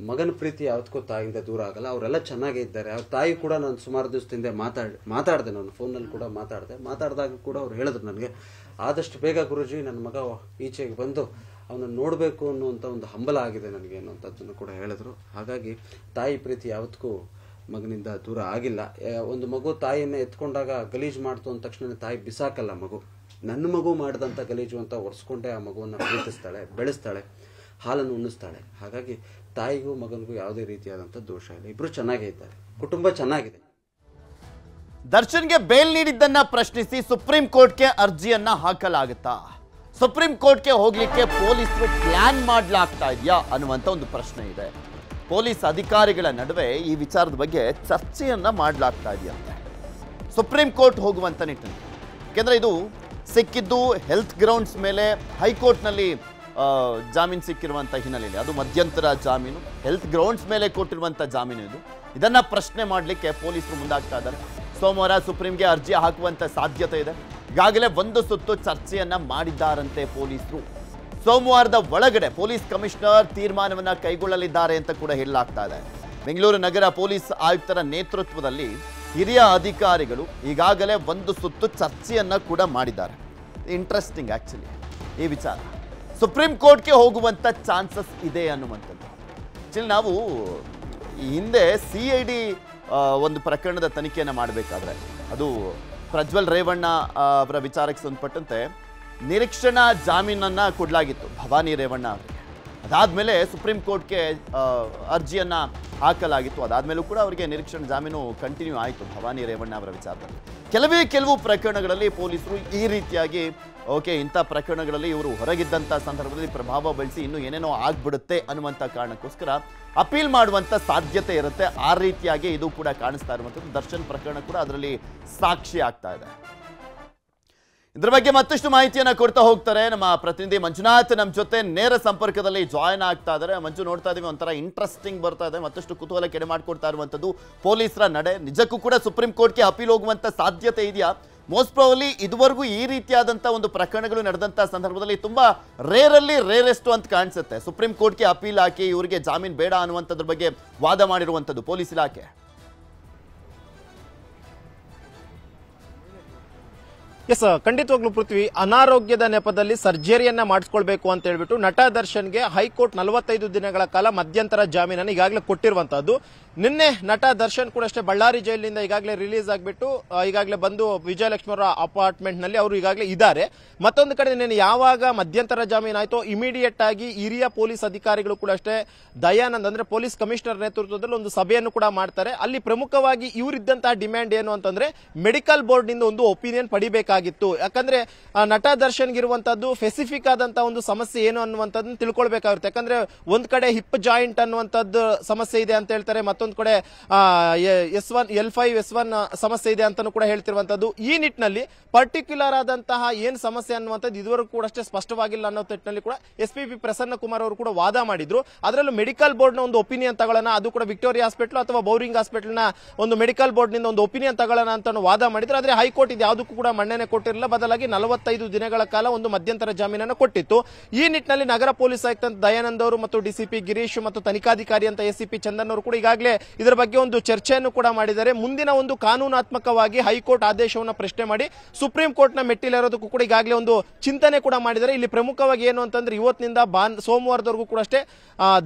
ಮಗನ ಪ್ರೀತಿ ಯಾವತ್ತಿಗೂ ತಾಯಿಯಿಂದ ದೂರ ಆಗಲ್ಲ. ಅವರೆಲ್ಲ ಚೆನ್ನಾಗೇ ಇದ್ದಾರೆ. ಅವ್ರ ತಾಯಿ ಕೂಡ ನಾನು ಸುಮಾರು ದಿವಸದಿಂದ ಮಾತಾಡ್, ಮಾತಾಡಿದೆ, ನಾನು ಫೋನಲ್ಲಿ ಕೂಡ ಮಾತಾಡಿದೆ. ಮಾತಾಡಿದಾಗ ಕೂಡ ಅವ್ರು ಹೇಳಿದ್ರು ನನಗೆ, ಆದಷ್ಟು ಬೇಗ ಗುರುಜಿ, ನನ್ನ ಮಗ ಈಚೆಗೆ ಬಂದು ಅವನನ್ನು ನೋಡಬೇಕು ಅನ್ನುವಂಥ ಒಂದು ಹಂಬಲ ಆಗಿದೆ ನನಗೆ ಅನ್ನುವಂಥದ್ದನ್ನು ಕೂಡ ಹೇಳಿದ್ರು. ಹಾಗಾಗಿ ತಾಯಿ ಪ್ರೀತಿ ಯಾವತ್ತಿಗೂ ಮಗನಿಂದ ದೂರ ಆಗಿಲ್ಲ. ಒಂದು ಮಗು ತಾಯಿಯನ್ನು ಎತ್ಕೊಂಡಾಗ ಗಲೀಜು ಮಾಡ್ತು ಅಂದ ತಕ್ಷಣ ತಾಯಿ ಬಿಸಾಕಲ್ಲ ಮಗು. ನನ್ನ ಮಗು ಮಾಡಿದಂಥ ಗಲೀಜು ಅಂತ ಒರೆಸ್ಕೊಂಡೇ ಆ ಮಗುವನ್ನು ಪ್ರೀತಿಸ್ತಾಳೆ, ಬೆಳೆಸ್ತಾಳೆ, ಹಾಲನ್ನು ಉಣ್ಣಿಸ್ತಾಳೆ. ಹಾಗಾಗಿ ತಾಯಿಗೂ ಮಗನಿಗೂ ಯಾವುದೇ ರೀತಿಯಾದಂಥ ದೋಷ ಇಲ್ಲ. ಇಬ್ಬರು ಚೆನ್ನಾಗೇ ಇದ್ದಾರೆ. ಕುಟುಂಬ ಚೆನ್ನಾಗಿದೆ. ದರ್ಶನ್ಗೆ ಬೇಲ್ ನೀಡಿದ್ದನ್ನ ಪ್ರಶ್ನಿಸಿ ಸುಪ್ರೀಂ ಕೋರ್ಟ್ಗೆ ಅರ್ಜಿಯನ್ನ ಹಾಕಲಾಗುತ್ತಾ? ಸುಪ್ರೀಂ ಕೋರ್ಟ್ಗೆ ಹೋಗ್ಲಿಕ್ಕೆ ಪೊಲೀಸರು ಪ್ಲಾನ್ ಮಾಡ್ಲಾಗ್ತಾ ಇದೆಯಾ ಅನ್ನುವಂತ ಒಂದು ಪ್ರಶ್ನೆ ಇದೆ. ಪೊಲೀಸ್ ಅಧಿಕಾರಿಗಳ ನಡುವೆ ಈ ವಿಚಾರದ ಬಗ್ಗೆ ಚರ್ಚೆಯನ್ನ ಮಾಡಲಾಗ್ತಾ ಇದೆಯಂತೆ. ಸುಪ್ರೀಂ ಕೋರ್ಟ್ ಹೋಗುವಂತ ನಿಟ್ಟಿನಲ್ಲಿ. ಯಾಕೆಂದ್ರೆ ಇದು ಸಿಕ್ಕಿದ್ದು ಹೆಲ್ತ್ ಗ್ರೌಂಡ್ಸ್ ಮೇಲೆ ಹೈಕೋರ್ಟ್ನಲ್ಲಿ ಜಾಮೀನು ಸಿಕ್ಕಿರುವಂಥ ಹಿನ್ನೆಲೆಯಲ್ಲಿ. ಅದು ಮಧ್ಯಂತರ ಜಾಮೀನು ಹೆಲ್ತ್ ಗ್ರೌಂಡ್ಸ್ ಮೇಲೆ ಕೊಟ್ಟಿರುವಂಥ ಜಾಮೀನು ಇದು. ಇದನ್ನ ಪ್ರಶ್ನೆ ಮಾಡಲಿಕ್ಕೆ ಪೊಲೀಸರು ಮುಂದಾಗ್ತಾ ಇದ್ದಾರೆ. ಸೋಮವಾರ ಸುಪ್ರೀಂಗೆ ಅರ್ಜಿ ಹಾಕುವಂತ ಸಾಧ್ಯತೆ ಇದೆ. ಈಗಾಗಲೇ ಒಂದು ಸುತ್ತು ಚರ್ಚೆಯನ್ನ ಮಾಡಿದ್ದಾರಂತೆ ಪೊಲೀಸರು. ಸೋಮವಾರದ ಒಳಗಡೆ ಪೊಲೀಸ್ ಕಮಿಷನರ್ ತೀರ್ಮಾನವನ್ನು ಕೈಗೊಳ್ಳಲಿದ್ದಾರೆ ಅಂತ ಕೂಡ ಹೇಳಲಾಗ್ತಾ ಇದೆ. ಬೆಂಗಳೂರು ನಗರ ಪೊಲೀಸ್ ಆಯುಕ್ತರ ನೇತೃತ್ವದಲ್ಲಿ ಹಿರಿಯ ಅಧಿಕಾರಿಗಳು ಈಗಾಗಲೇ ಒಂದು ಸುತ್ತು ಚರ್ಚೆಯನ್ನ ಕೂಡ ಮಾಡಿದ್ದಾರೆ. ಇಂಟ್ರೆಸ್ಟಿಂಗ್ ಆಕ್ಚುಲಿ ಈ ವಿಚಾರ. ಸುಪ್ರೀಂ ಕೋರ್ಟ್ಗೆ ಹೋಗುವಂತ ಚಾನ್ಸಸ್ ಇದೆ ಅನ್ನುವಂಥದ್ದು. ಆ್ಯಕ್ಚುಲಿ ನಾವು ಹಿಂದೆ ಸಿ ಐ ಡಿ ಒಂದು ಪ್ರಕರಣದ ತನಿಖೆಯನ್ನು ಮಾಡಬೇಕಾದ್ರೆ, ಅದು ಪ್ರಜ್ವಲ್ ರೇವಣ್ಣ ಅವರ ವಿಚಾರಕ್ಕೆ ಸಂಬಂಧಪಟ್ಟಂತೆ ನಿರೀಕ್ಷಣಾ ಜಾಮೀನನ್ನು ಕೊಡಲಾಗಿತ್ತು. ಭವಾನಿ ರೇವಣ್ಣ ಅವರಿಗೆ ಅದಾದ್ಮೇಲೆ ಸುಪ್ರೀಂ ಕೋರ್ಟ್ಗೆ ಅರ್ಜಿಯನ್ನು ಹಾಕಲಾಗಿತ್ತು. ಅದಾದಮೇಲೂ ಕೂಡ ಅವರಿಗೆ ನಿರೀಕ್ಷಣಾ ಜಾಮೀನು ಕಂಟಿನ್ಯೂ ಆಯಿತು ಭವಾನಿ ರೇವಣ್ಣ ಅವರ ವಿಚಾರದಲ್ಲಿ. ಕೆಲವೇ ಕೆಲವು ಪ್ರಕರಣಗಳಲ್ಲಿ ಪೊಲೀಸರು ಈ ರೀತಿಯಾಗಿ, ಓಕೆ, ಇಂಥ ಪ್ರಕರಣಗಳಲ್ಲಿ ಇವರು ಹೊರಗಿದ್ದಂಥ ಸಂದರ್ಭದಲ್ಲಿ ಪ್ರಭಾವ ಬೆಳೆಸಿ ಇನ್ನೂ ಏನೇನೋ ಆಗ್ಬಿಡುತ್ತೆ ಅನ್ನುವಂಥ ಕಾರಣಕ್ಕೋಸ್ಕರ ಅಪೀಲ್ ಮಾಡುವಂಥ ಸಾಧ್ಯತೆ ಇರುತ್ತೆ. ಆ ರೀತಿಯಾಗಿ ಇದು ಕೂಡ ಕಾಣಿಸ್ತಾ ಇರುವಂಥದ್ದು. ದರ್ಶನ್ ಪ್ರಕರಣ ಕೂಡ ಅದರಲ್ಲಿ ಸಾಕ್ಷಿ ಆಗ್ತಾ ಇದೆ. ಇದ್ರ ಬಗ್ಗೆ ಮತ್ತಷ್ಟು ಮಾಹಿತಿಯನ್ನ ಕೊಡ್ತಾ ಹೋಗ್ತಾರೆ. ನಮ್ಮ ಪ್ರತಿನಿಧಿ ಮಂಜುನಾಥ್ ನಮ್ಮ ಜೊತೆ ನೇರ ಸಂಪರ್ಕದಲ್ಲಿ ಜಾಯ್ನ್ ಆಗ್ತಾ ಇದ್ದಾರೆ ಮಂಜು ನೋಡ್ತಾ ಇದೀವಿ, ಒಂಥರ ಇಂಟ್ರೆಸ್ಟಿಂಗ್ ಬರ್ತಾ ಇದೆ. ಮತ್ತಷ್ಟು ಕುತೂಹಲ ಕೆಡೆ ಮಾಡ್ಕೊಡ್ತಾ ಇರುವಂತದ್ದು ಪೊಲೀಸರ ನಡೆ. ನಿಜಕ್ಕೂ ಕೂಡ ಸುಪ್ರೀಂ ಕೋರ್ಟ್ಗೆ ಅಪೀಲ್ ಹೋಗುವಂತ ಸಾಧ್ಯತೆ ಇದೆಯಾ? ಮೋಸ್ಟ್ ಪ್ರಾಬಲಿ ಇದುವರೆಗೂ ಈ ರೀತಿಯಾದಂಥ ಒಂದು ಪ್ರಕರಣಗಳು ನಡೆದಂಥ ಸಂದರ್ಭದಲ್ಲಿ ತುಂಬಾ ರೇರಲ್ಲಿ ರೇರೆಸ್ಟ್ ಅಂತ ಕಾಣಿಸುತ್ತೆ. ಸುಪ್ರೀಂ ಕೋರ್ಟ್ಗೆ ಅಪೀಲ್ ಹಾಕಿ ಇವರಿಗೆ ಜಾಮೀನು ಬೇಡ ಅನ್ನುವಂಥದ್ರ ಬಗ್ಗೆ ವಾದ ಮಾಡಿರುವಂಥದ್ದು ಪೊಲೀಸ್ ಇಲಾಖೆ. ಎಸ್ ಖಂಡಿತವಾಗ್ಲೂ ಪೃಥ್ವಿ, ಅನಾರೋಗ್ಯದ ನೆಪದಲ್ಲಿ ಸರ್ಜರಿಯನ್ನ ಮಾಡಿಸ್ಕೊಳ್ಬೇಕು ಅಂತ ಹೇಳ್ಬಿಟ್ಟು ನಟ ದರ್ಶನ್ಗೆ ಹೈಕೋರ್ಟ್ ನಲವತ್ತೈದು ದಿನಗಳ ಕಾಲ ಮಧ್ಯಂತರ ಜಾಮೀನನ್ನು ಈಗಾಗಲೇ ಕೊಟ್ಟಿರುವಂತಹದ್ದು. ನಿನ್ನೆ ನಟ ದರ್ಶನ್ ಕೂಡ ಅಷ್ಟೇ ಬಳ್ಳಾರಿ ಜೈಲಿನಿಂದ ಈಗಾಗಲೇ ರಿಲೀಸ್ ಆಗಿಬಿಟ್ಟು ಈಗಾಗಲೇ ಬಂದು ವಿಜಯಲಕ್ಷ್ಮಿ ಅಪಾರ್ಟ್ಮೆಂಟ್ನಲ್ಲಿ ಅವರು ಈಗಾಗಲೇ ಇದ್ದಾರೆ. ಮತ್ತೊಂದು ಕಡೆ ನಿನ್ನೆ ಯಾವಾಗ ಮಧ್ಯಂತರ ಜಾಮೀನು ಆಯ್ತೋ ಇಮಿಡಿಯೇಟ್ ಆಗಿ ಹಿರಿಯ ಪೊಲೀಸ್ ಅಧಿಕಾರಿಗಳು ಕೂಡ ಅಷ್ಟೇ ದಯಾನಂದ್, ಅಂದ್ರೆ ಪೊಲೀಸ್ ಕಮಿಷನರ್ ನೇತೃತ್ವದಲ್ಲಿ ಒಂದು ಸಭೆಯನ್ನು ಕೂಡ ಮಾಡ್ತಾರೆ. ಅಲ್ಲಿ ಪ್ರಮುಖವಾಗಿ ಇವರಿದ್ದಂತಹ ಡಿಮ್ಯಾಂಡ್ ಏನು ಅಂತಂದ್ರೆ, ಮೆಡಿಕಲ್ ಬೋರ್ಡ್ನಿಂದ ಒಂದು ಒಪಿನಿಯನ್ ಪಡಿಬೇಕಾಗಿತ್ತು ಯಾಕಂದ್ರೆ ನಟ ದರ್ಶನ್ಗೆ ಇರುವಂತದ್ದು ಸ್ಪೆಸಿಫಿಕ್ ಆದಂತಹ ಒಂದು ಸಮಸ್ಯೆ ಏನು ಅನ್ನುವಂಥದ್ದು ತಿಳ್ಕೊಳ್ಬೇಕಾಗುತ್ತೆ ಯಾಕಂದ್ರೆ, ಒಂದ್ ಕಡೆ ಹಿಪ್ ಜಾಯಿಂಟ್ ಅನ್ನುವಂಥದ್ದು ಸಮಸ್ಯೆ ಇದೆ ಅಂತ ಹೇಳ್ತಾರೆ, ಮತ್ತೊಂದು ಕಡೆ S one, L five, S one ಸಮಸ್ಯೆ ಇದೆ ಅಂತಾನು ಕೂಡ ಹೇಳ್ತಿರುವಂತದ್ದು ಈ ನಿಟ್ಟಿನಲ್ಲಿ ಪರ್ಟಿಕ್ಯುಲರ್ ಆದಂತಹ ಏನ್ ಸಮಸ್ಯೆ ಅನ್ನುವಂಥದ್ದು ಇದುವರೆಗೂ ಕೂಡ ಅಷ್ಟೇ ಸ್ಪಷ್ಟವಾಗಿಲ್ಲ ಅನ್ನೋ ನಿಟ್ಟಿನಲ್ಲಿ ಕೂಡ S P P Prasanna Kumar ಅವರು ಕೂಡ ವಾದ ಮಾಡಿದ್ರು. ಅದರಲ್ಲೂ ಮೆಡಿಕಲ್ ಬೋರ್ಡ್ನ ಒಂದು ಒಪಿನಿಯನ್ ತಗೊಳ್ಳೋಣ, ಅದು ಕೂಡ ವಿಕ್ಟೋರಿಯಾ ಹಾಸ್ಪಿಟಲ್ ಅಥವಾ ಬೌರಿಂಗ್ ಹಾಸ್ಪಿಟಲ್ನ ಒಂದು ಮೆಡಿಕಲ್ ಬೋರ್ಡ್ನಿಂದ ಒಂದು ಒಪಿನಿಯನ್ ತಗೊಳ್ಳೋಣ ಅಂತ ವಾದ ಮಾಡಿದ್ರು. ಆದ್ರೆ ಹೈಕೋರ್ಟ್ ಇದು ಯಾವುದಕ್ಕೂ ಕೂಡ ಮನ್ನಣೆ ಕೊಟ್ಟಿರಲಿಲ್ಲ. ಬದಲಾಗಿ ನಲವತ್ತೈದು ದಿನಗಳ ಕಾಲ ಒಂದು ಮಧ್ಯಂತರ ಜಾಮೀನನ್ನು ಕೊಟ್ಟಿತ್ತು. ಈ ನಿಟ್ಟಿನಲ್ಲಿ ನಗರ ಪೊಲೀಸ್ ಆಯುಕ್ತ ದಯಾನಂದ್ ಅವರು ಮತ್ತು ಡಿಸಿಪಿ ಗಿರೀಶ್ ಮತ್ತು ತನಿಖಾಧಿಕಾರಿ ಅಂತ ಎಸಿಪಿ ಚಂದನ್ ಅವರು ಕೂಡ ಈಗಾಗಲೇ ಇದರ ಬಗ್ಗೆ ಒಂದು ಚರ್ಚೆಯನ್ನು ಕೂಡ ಮಾಡಿದ್ದಾರೆ. ಮುಂದಿನ ಒಂದು ಕಾನೂನಾತ್ಮಕವಾಗಿ ಹೈಕೋರ್ಟ್ ಆದೇಶವನ್ನು ಪ್ರಶ್ನೆ ಮಾಡಿ ಸುಪ್ರೀಂ ಕೋರ್ಟ್ನ ಮೆಟ್ಟಿಲೇರೋದಕ್ಕೂ ಕೂಡ ಈಗಾಗಲೇ ಒಂದು ಚಿಂತನೆ ಕೂಡ ಮಾಡಿದ್ದಾರೆ. ಇಲ್ಲಿ ಪ್ರಮುಖವಾಗಿ ಏನು ಅಂತಂದ್ರೆ ಇವತ್ತಿನಿಂದ ಬಾನ್ ಸೋಮವಾರದವರೆಗೂ ಕೂಡ ಅಷ್ಟೇ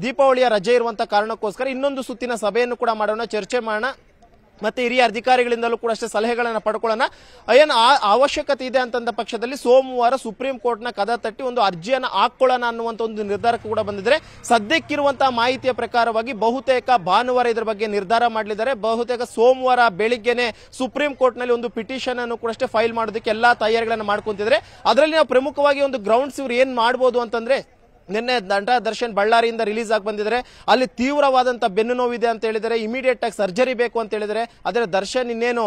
ದೀಪಾವಳಿಯ ರಜೆ ಇರುವಂತಹ ಕಾರಣಕ್ಕೋಸ್ಕರ ಇನ್ನೊಂದು ಸುತ್ತಿನ ಸಭೆಯನ್ನು ಕೂಡ ಮಾಡೋಣ, ಚರ್ಚೆ ಮಾಡೋಣ. ಮತ್ತೆ ಹಿರಿಯ ಅಧಿಕಾರಿಗಳಿಂದಲೂ ಕೂಡ ಅಷ್ಟೇ ಸಲಹೆಗಳನ್ನು ಪಡ್ಕೊಳ್ಳೋಣ. ಏನು ಅವಶ್ಯಕತೆ ಇದೆ ಅಂತಂದ ಪಕ್ಷದಲ್ಲಿ ಸೋಮವಾರ ಸುಪ್ರೀಂ ಕೋರ್ಟ್ನ ಕದ ತಟ್ಟಿ ಒಂದು ಅರ್ಜಿಯನ್ನು ಹಾಕೊಳ್ಳೋಣ ಅನ್ನುವಂತ ಒಂದು ನಿರ್ಧಾರ ಕೂಡ ಬಂದಿದ್ರೆ ಸದ್ಯಕ್ಕಿರುವಂತಹ ಮಾಹಿತಿಯ ಪ್ರಕಾರವಾಗಿ ಬಹುತೇಕ ಭಾನುವಾರ ಇದರ ಬಗ್ಗೆ ನಿರ್ಧಾರ ಮಾಡಲಿದ್ದಾರೆ. ಬಹುತೇಕ ಸೋಮವಾರ ಬೆಳಿಗ್ಗೆನೆ ಸುಪ್ರೀಂ ಕೋರ್ಟ್ನಲ್ಲಿ ಒಂದು ಪಿಟಿಷನ್ ಅನ್ನು ಕೂಡ ಅಷ್ಟೇ ಫೈಲ್ ಮಾಡೋದಕ್ಕೆ ಎಲ್ಲಾ ತಯಾರಿಗಳನ್ನು ಮಾಡ್ಕೊಂತಿದ್ರೆ ಅದರಲ್ಲಿ ನಾವು ಪ್ರಮುಖವಾಗಿ ಒಂದು ಗ್ರೌಂಡ್ಸ್ ಇವ್ರು ಏನ್ ಮಾಡಬಹುದು ಅಂತಂದ್ರೆ ನಿನ್ನೆ ನಟ ದರ್ಶನ್ ಬಳ್ಳಾರಿಯಿಂದ ರಿಲೀಸ್ ಆಗಿ ಬಂದಿದ್ದಾರೆ. ಅಲ್ಲಿ ತೀವ್ರವಾದಂತ ಬೆನ್ನು ನೋವಿದೆ ಅಂತ ಹೇಳಿದರೆ ಇಮಿಡಿಯೇಟ್ ಆಗಿ ಸರ್ಜರಿ ಬೇಕು ಅಂತ ಹೇಳಿದರೆ ಆದರೆ ದರ್ಶನ್ ಇನ್ನೇನು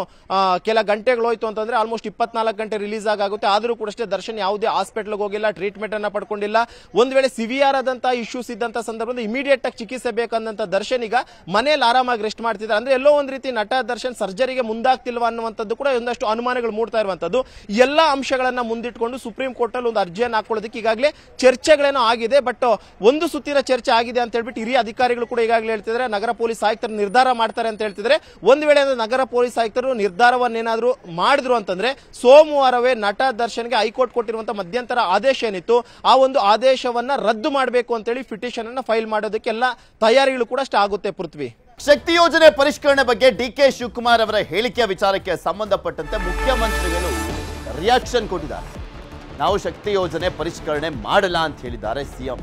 ಕೆಲ ಗಂಟೆಗಳು ಹೋಯ್ತು ಅಂತಂದ್ರೆ ಆಲ್ಮೋಸ್ಟ್ ಇಪ್ಪತ್ನಾಲ್ಕು ಗಂಟೆ ರಿಲೀಸ್ ಆಗುತ್ತೆ ಆದರೂ ಕೂಡ ಅಷ್ಟೇ ದರ್ಶನ್ ಯಾವುದೇ ಹಾಸ್ಪಿಟಲ್ಗೆ ಹೋಗಿಲ್ಲ ಟ್ರೀಟ್ಮೆಂಟ್ ಅನ್ನ ಪಡ್ಕೊಂಡಿಲ್ಲ. ಒಂದ್ ವೇಳೆ ಸಿವಿಯರ್ ಆದಂತಹ ಇಶ್ಯೂಸ್ ಇದ್ದಂತ ಸಂದರ್ಭದಲ್ಲಿ ಇಮಿಡಿಯೇಟ್ ಆಗಿ ಚಿಕಿತ್ಸೆ ಬೇಕಂದಂತ ದರ್ಶನ್ ಈಗ ಮನೇಲಿ ಆರಾಮಾಗಿ ರೆಸ್ಟ್ ಮಾಡ್ತಿದ್ದಾರೆ. ಅಂದ್ರೆ ಎಲ್ಲೋ ಒಂದ್ ರೀತಿ ನಟ ದರ್ಶನ್ ಸರ್ಜರಿಗೆ ಮುಂದಾಗ್ತಿಲ್ವಾ ಅನ್ನುವಂಥದ್ದು ಕೂಡ ಒಂದಷ್ಟು ಅನುಮಾನಗಳು ಮೂಡ್ತಾ ಇರುವಂತದ್ದು ಎಲ್ಲಾ ಅಂಶಗಳನ್ನ ಮುಂದಿಟ್ಕೊಂಡು ಸುಪ್ರೀಂ ಕೋರ್ಟ್ ಅಲ್ಲಿ ಒಂದು ಅರ್ಜಿಯನ್ನು ಹಾಕೊಳ್ಳೋದಕ್ಕೆ ಈಗಾಗಲೇ ಚರ್ಚೆಗಳೇನೋ ಆಗಿದೆ. ಬಟ್ ಒಂದು ಸುತ್ತಿನ ಚರ್ಚೆ ಆಗಿದೆ ಅಂತ ಹೇಳ್ಬಿಟ್ಟು ಹಿರಿಯ ಅಧಿಕಾರಿಗಳು ಕೂಡ ಈಗಾಗಲೇ ಹೇಳ್ತಿದ್ದಾರೆ. ನಗರ ಪೊಲೀಸ್ ಆಯುಕ್ತರು ನಿರ್ಧಾರ ಮಾಡ್ತಾರೆ ಅಂತ ಹೇಳ್ತಿದ್ರೆ ಒಂದು ವೇಳೆ ನಗರ ಪೊಲೀಸ್ ಆಯುಕ್ತರು ನಿರ್ಧಾರವನ್ನೇನಾದ್ರೂ ಮಾಡಿದ್ರು ಅಂತಂದ್ರೆ ಸೋಮವಾರವೇ ನಟ ದರ್ಶನ್ಗೆ ಹೈಕೋರ್ಟ್ ಕೊಟ್ಟಿರುವಂತಹ ಮಧ್ಯಂತರ ಆದೇಶ ಏನಿತ್ತು, ಆ ಒಂದು ಆದೇಶವನ್ನ ರದ್ದು ಮಾಡಬೇಕು ಅಂತೇಳಿ ಪಿಟಿಷನ್ ಅನ್ನ ಫೈಲ್ ಮಾಡೋದಕ್ಕೆ ಎಲ್ಲ ತಯಾರಿಗಳು ಕೂಡ ಅಷ್ಟೇ ಆಗುತ್ತೆ ಪೃಥ್ವಿ. ಶಕ್ತಿ ಯೋಜನೆ ಪರಿಷ್ಕರಣೆ ಬಗ್ಗೆ ಡಿ ಕೆ ಶಿವಕುಮಾರ್ ಅವರ ಹೇಳಿಕೆಯ ವಿಚಾರಕ್ಕೆ ಸಂಬಂಧಪಟ್ಟಂತೆ ಮುಖ್ಯಮಂತ್ರಿಗಳು ರಿಯಾಕ್ಷನ್ ಕೊಟ್ಟಿದ್ದಾರೆ. ನಾವು ಶಕ್ತಿ ಯೋಜನೆ ಪರಿಷ್ಕರಣೆ ಮಾಡಲ್ಲ ಅಂತ ಹೇಳಿದ್ದಾರೆ ಸಿಎಂ.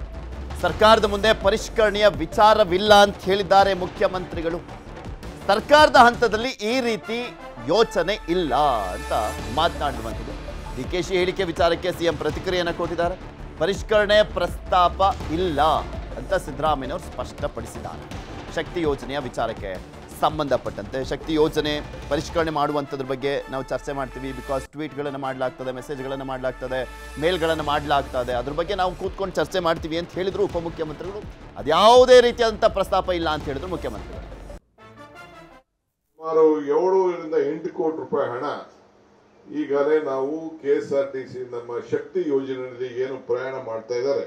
ಸರ್ಕಾರದ ಮುಂದೆ ಪರಿಷ್ಕರಣೆಯ ವಿಚಾರವಿಲ್ಲ ಅಂತ ಹೇಳಿದ್ದಾರೆ ಮುಖ್ಯಮಂತ್ರಿಗಳು. ಸರ್ಕಾರದ ಹಂತದಲ್ಲಿ ಈ ರೀತಿ ಯೋಚನೆ ಇಲ್ಲ ಅಂತ ಮಾತನಾಡುವಂಥದ್ದು. ಡಿ ಕೆ ಶಿ ಹೇಳಿಕೆ ವಿಚಾರಕ್ಕೆ ಸಿಎಂ ಪ್ರತಿಕ್ರಿಯೆಯನ್ನು ಕೊಟ್ಟಿದ್ದಾರೆ. ಪರಿಷ್ಕರಣೆ ಪ್ರಸ್ತಾಪ ಇಲ್ಲ ಅಂತ ಸಿದ್ದರಾಮಯ್ಯನವರು ಸ್ಪಷ್ಟಪಡಿಸಿದ್ದಾರೆ. ಶಕ್ತಿ ಯೋಜನೆಯ ವಿಚಾರಕ್ಕೆ ಸಂಬಂಧಪಟ್ಟಂತೆ ಶಕ್ತಿ ಯೋಜನೆ ಪರಿಷ್ಕರಣೆ ಮಾಡುವಂಥದ್ರ ಬಗ್ಗೆ ನಾವು ಚರ್ಚೆ ಮಾಡ್ತೀವಿ ಬಿಕಾಸ್ ಟ್ವೀಟ್ಗಳನ್ನು ಮಾಡಲಾಗ್ತದೆ ಮೆಸೇಜ್ಗಳನ್ನು ಮಾಡಲಾಗ್ತದೆ ಮೇಲ್ಗಳನ್ನು ಮಾಡಲಾಗ್ತದೆ. ಅದ್ರ ಬಗ್ಗೆ ನಾವು ಕೂತ್ಕೊಂಡು ಚರ್ಚೆ ಮಾಡ್ತೀವಿ ಅಂತ ಹೇಳಿದ್ರು ಉಪಮುಖ್ಯಮಂತ್ರಿಗಳು. ಅದ್ಯಾವುದೇ ರೀತಿಯಾದಂಥ ಪ್ರಸ್ತಾಪ ಇಲ್ಲ ಅಂತ ಹೇಳಿದ್ರು ಮುಖ್ಯಮಂತ್ರಿಗಳು. ಸುಮಾರು ಏಳೂರಿಂದ ಎಂಟು ಕೋಟಿ ರೂಪಾಯಿ ಹಣ ಈಗಾಗಲೇ ನಾವು K S R T C ನಮ್ಮ ಶಕ್ತಿ ಯೋಜನೆಯಲ್ಲಿ ಏನು ಪ್ರಯಾಣ ಮಾಡ್ತಾ ಇದ್ದಾರೆ.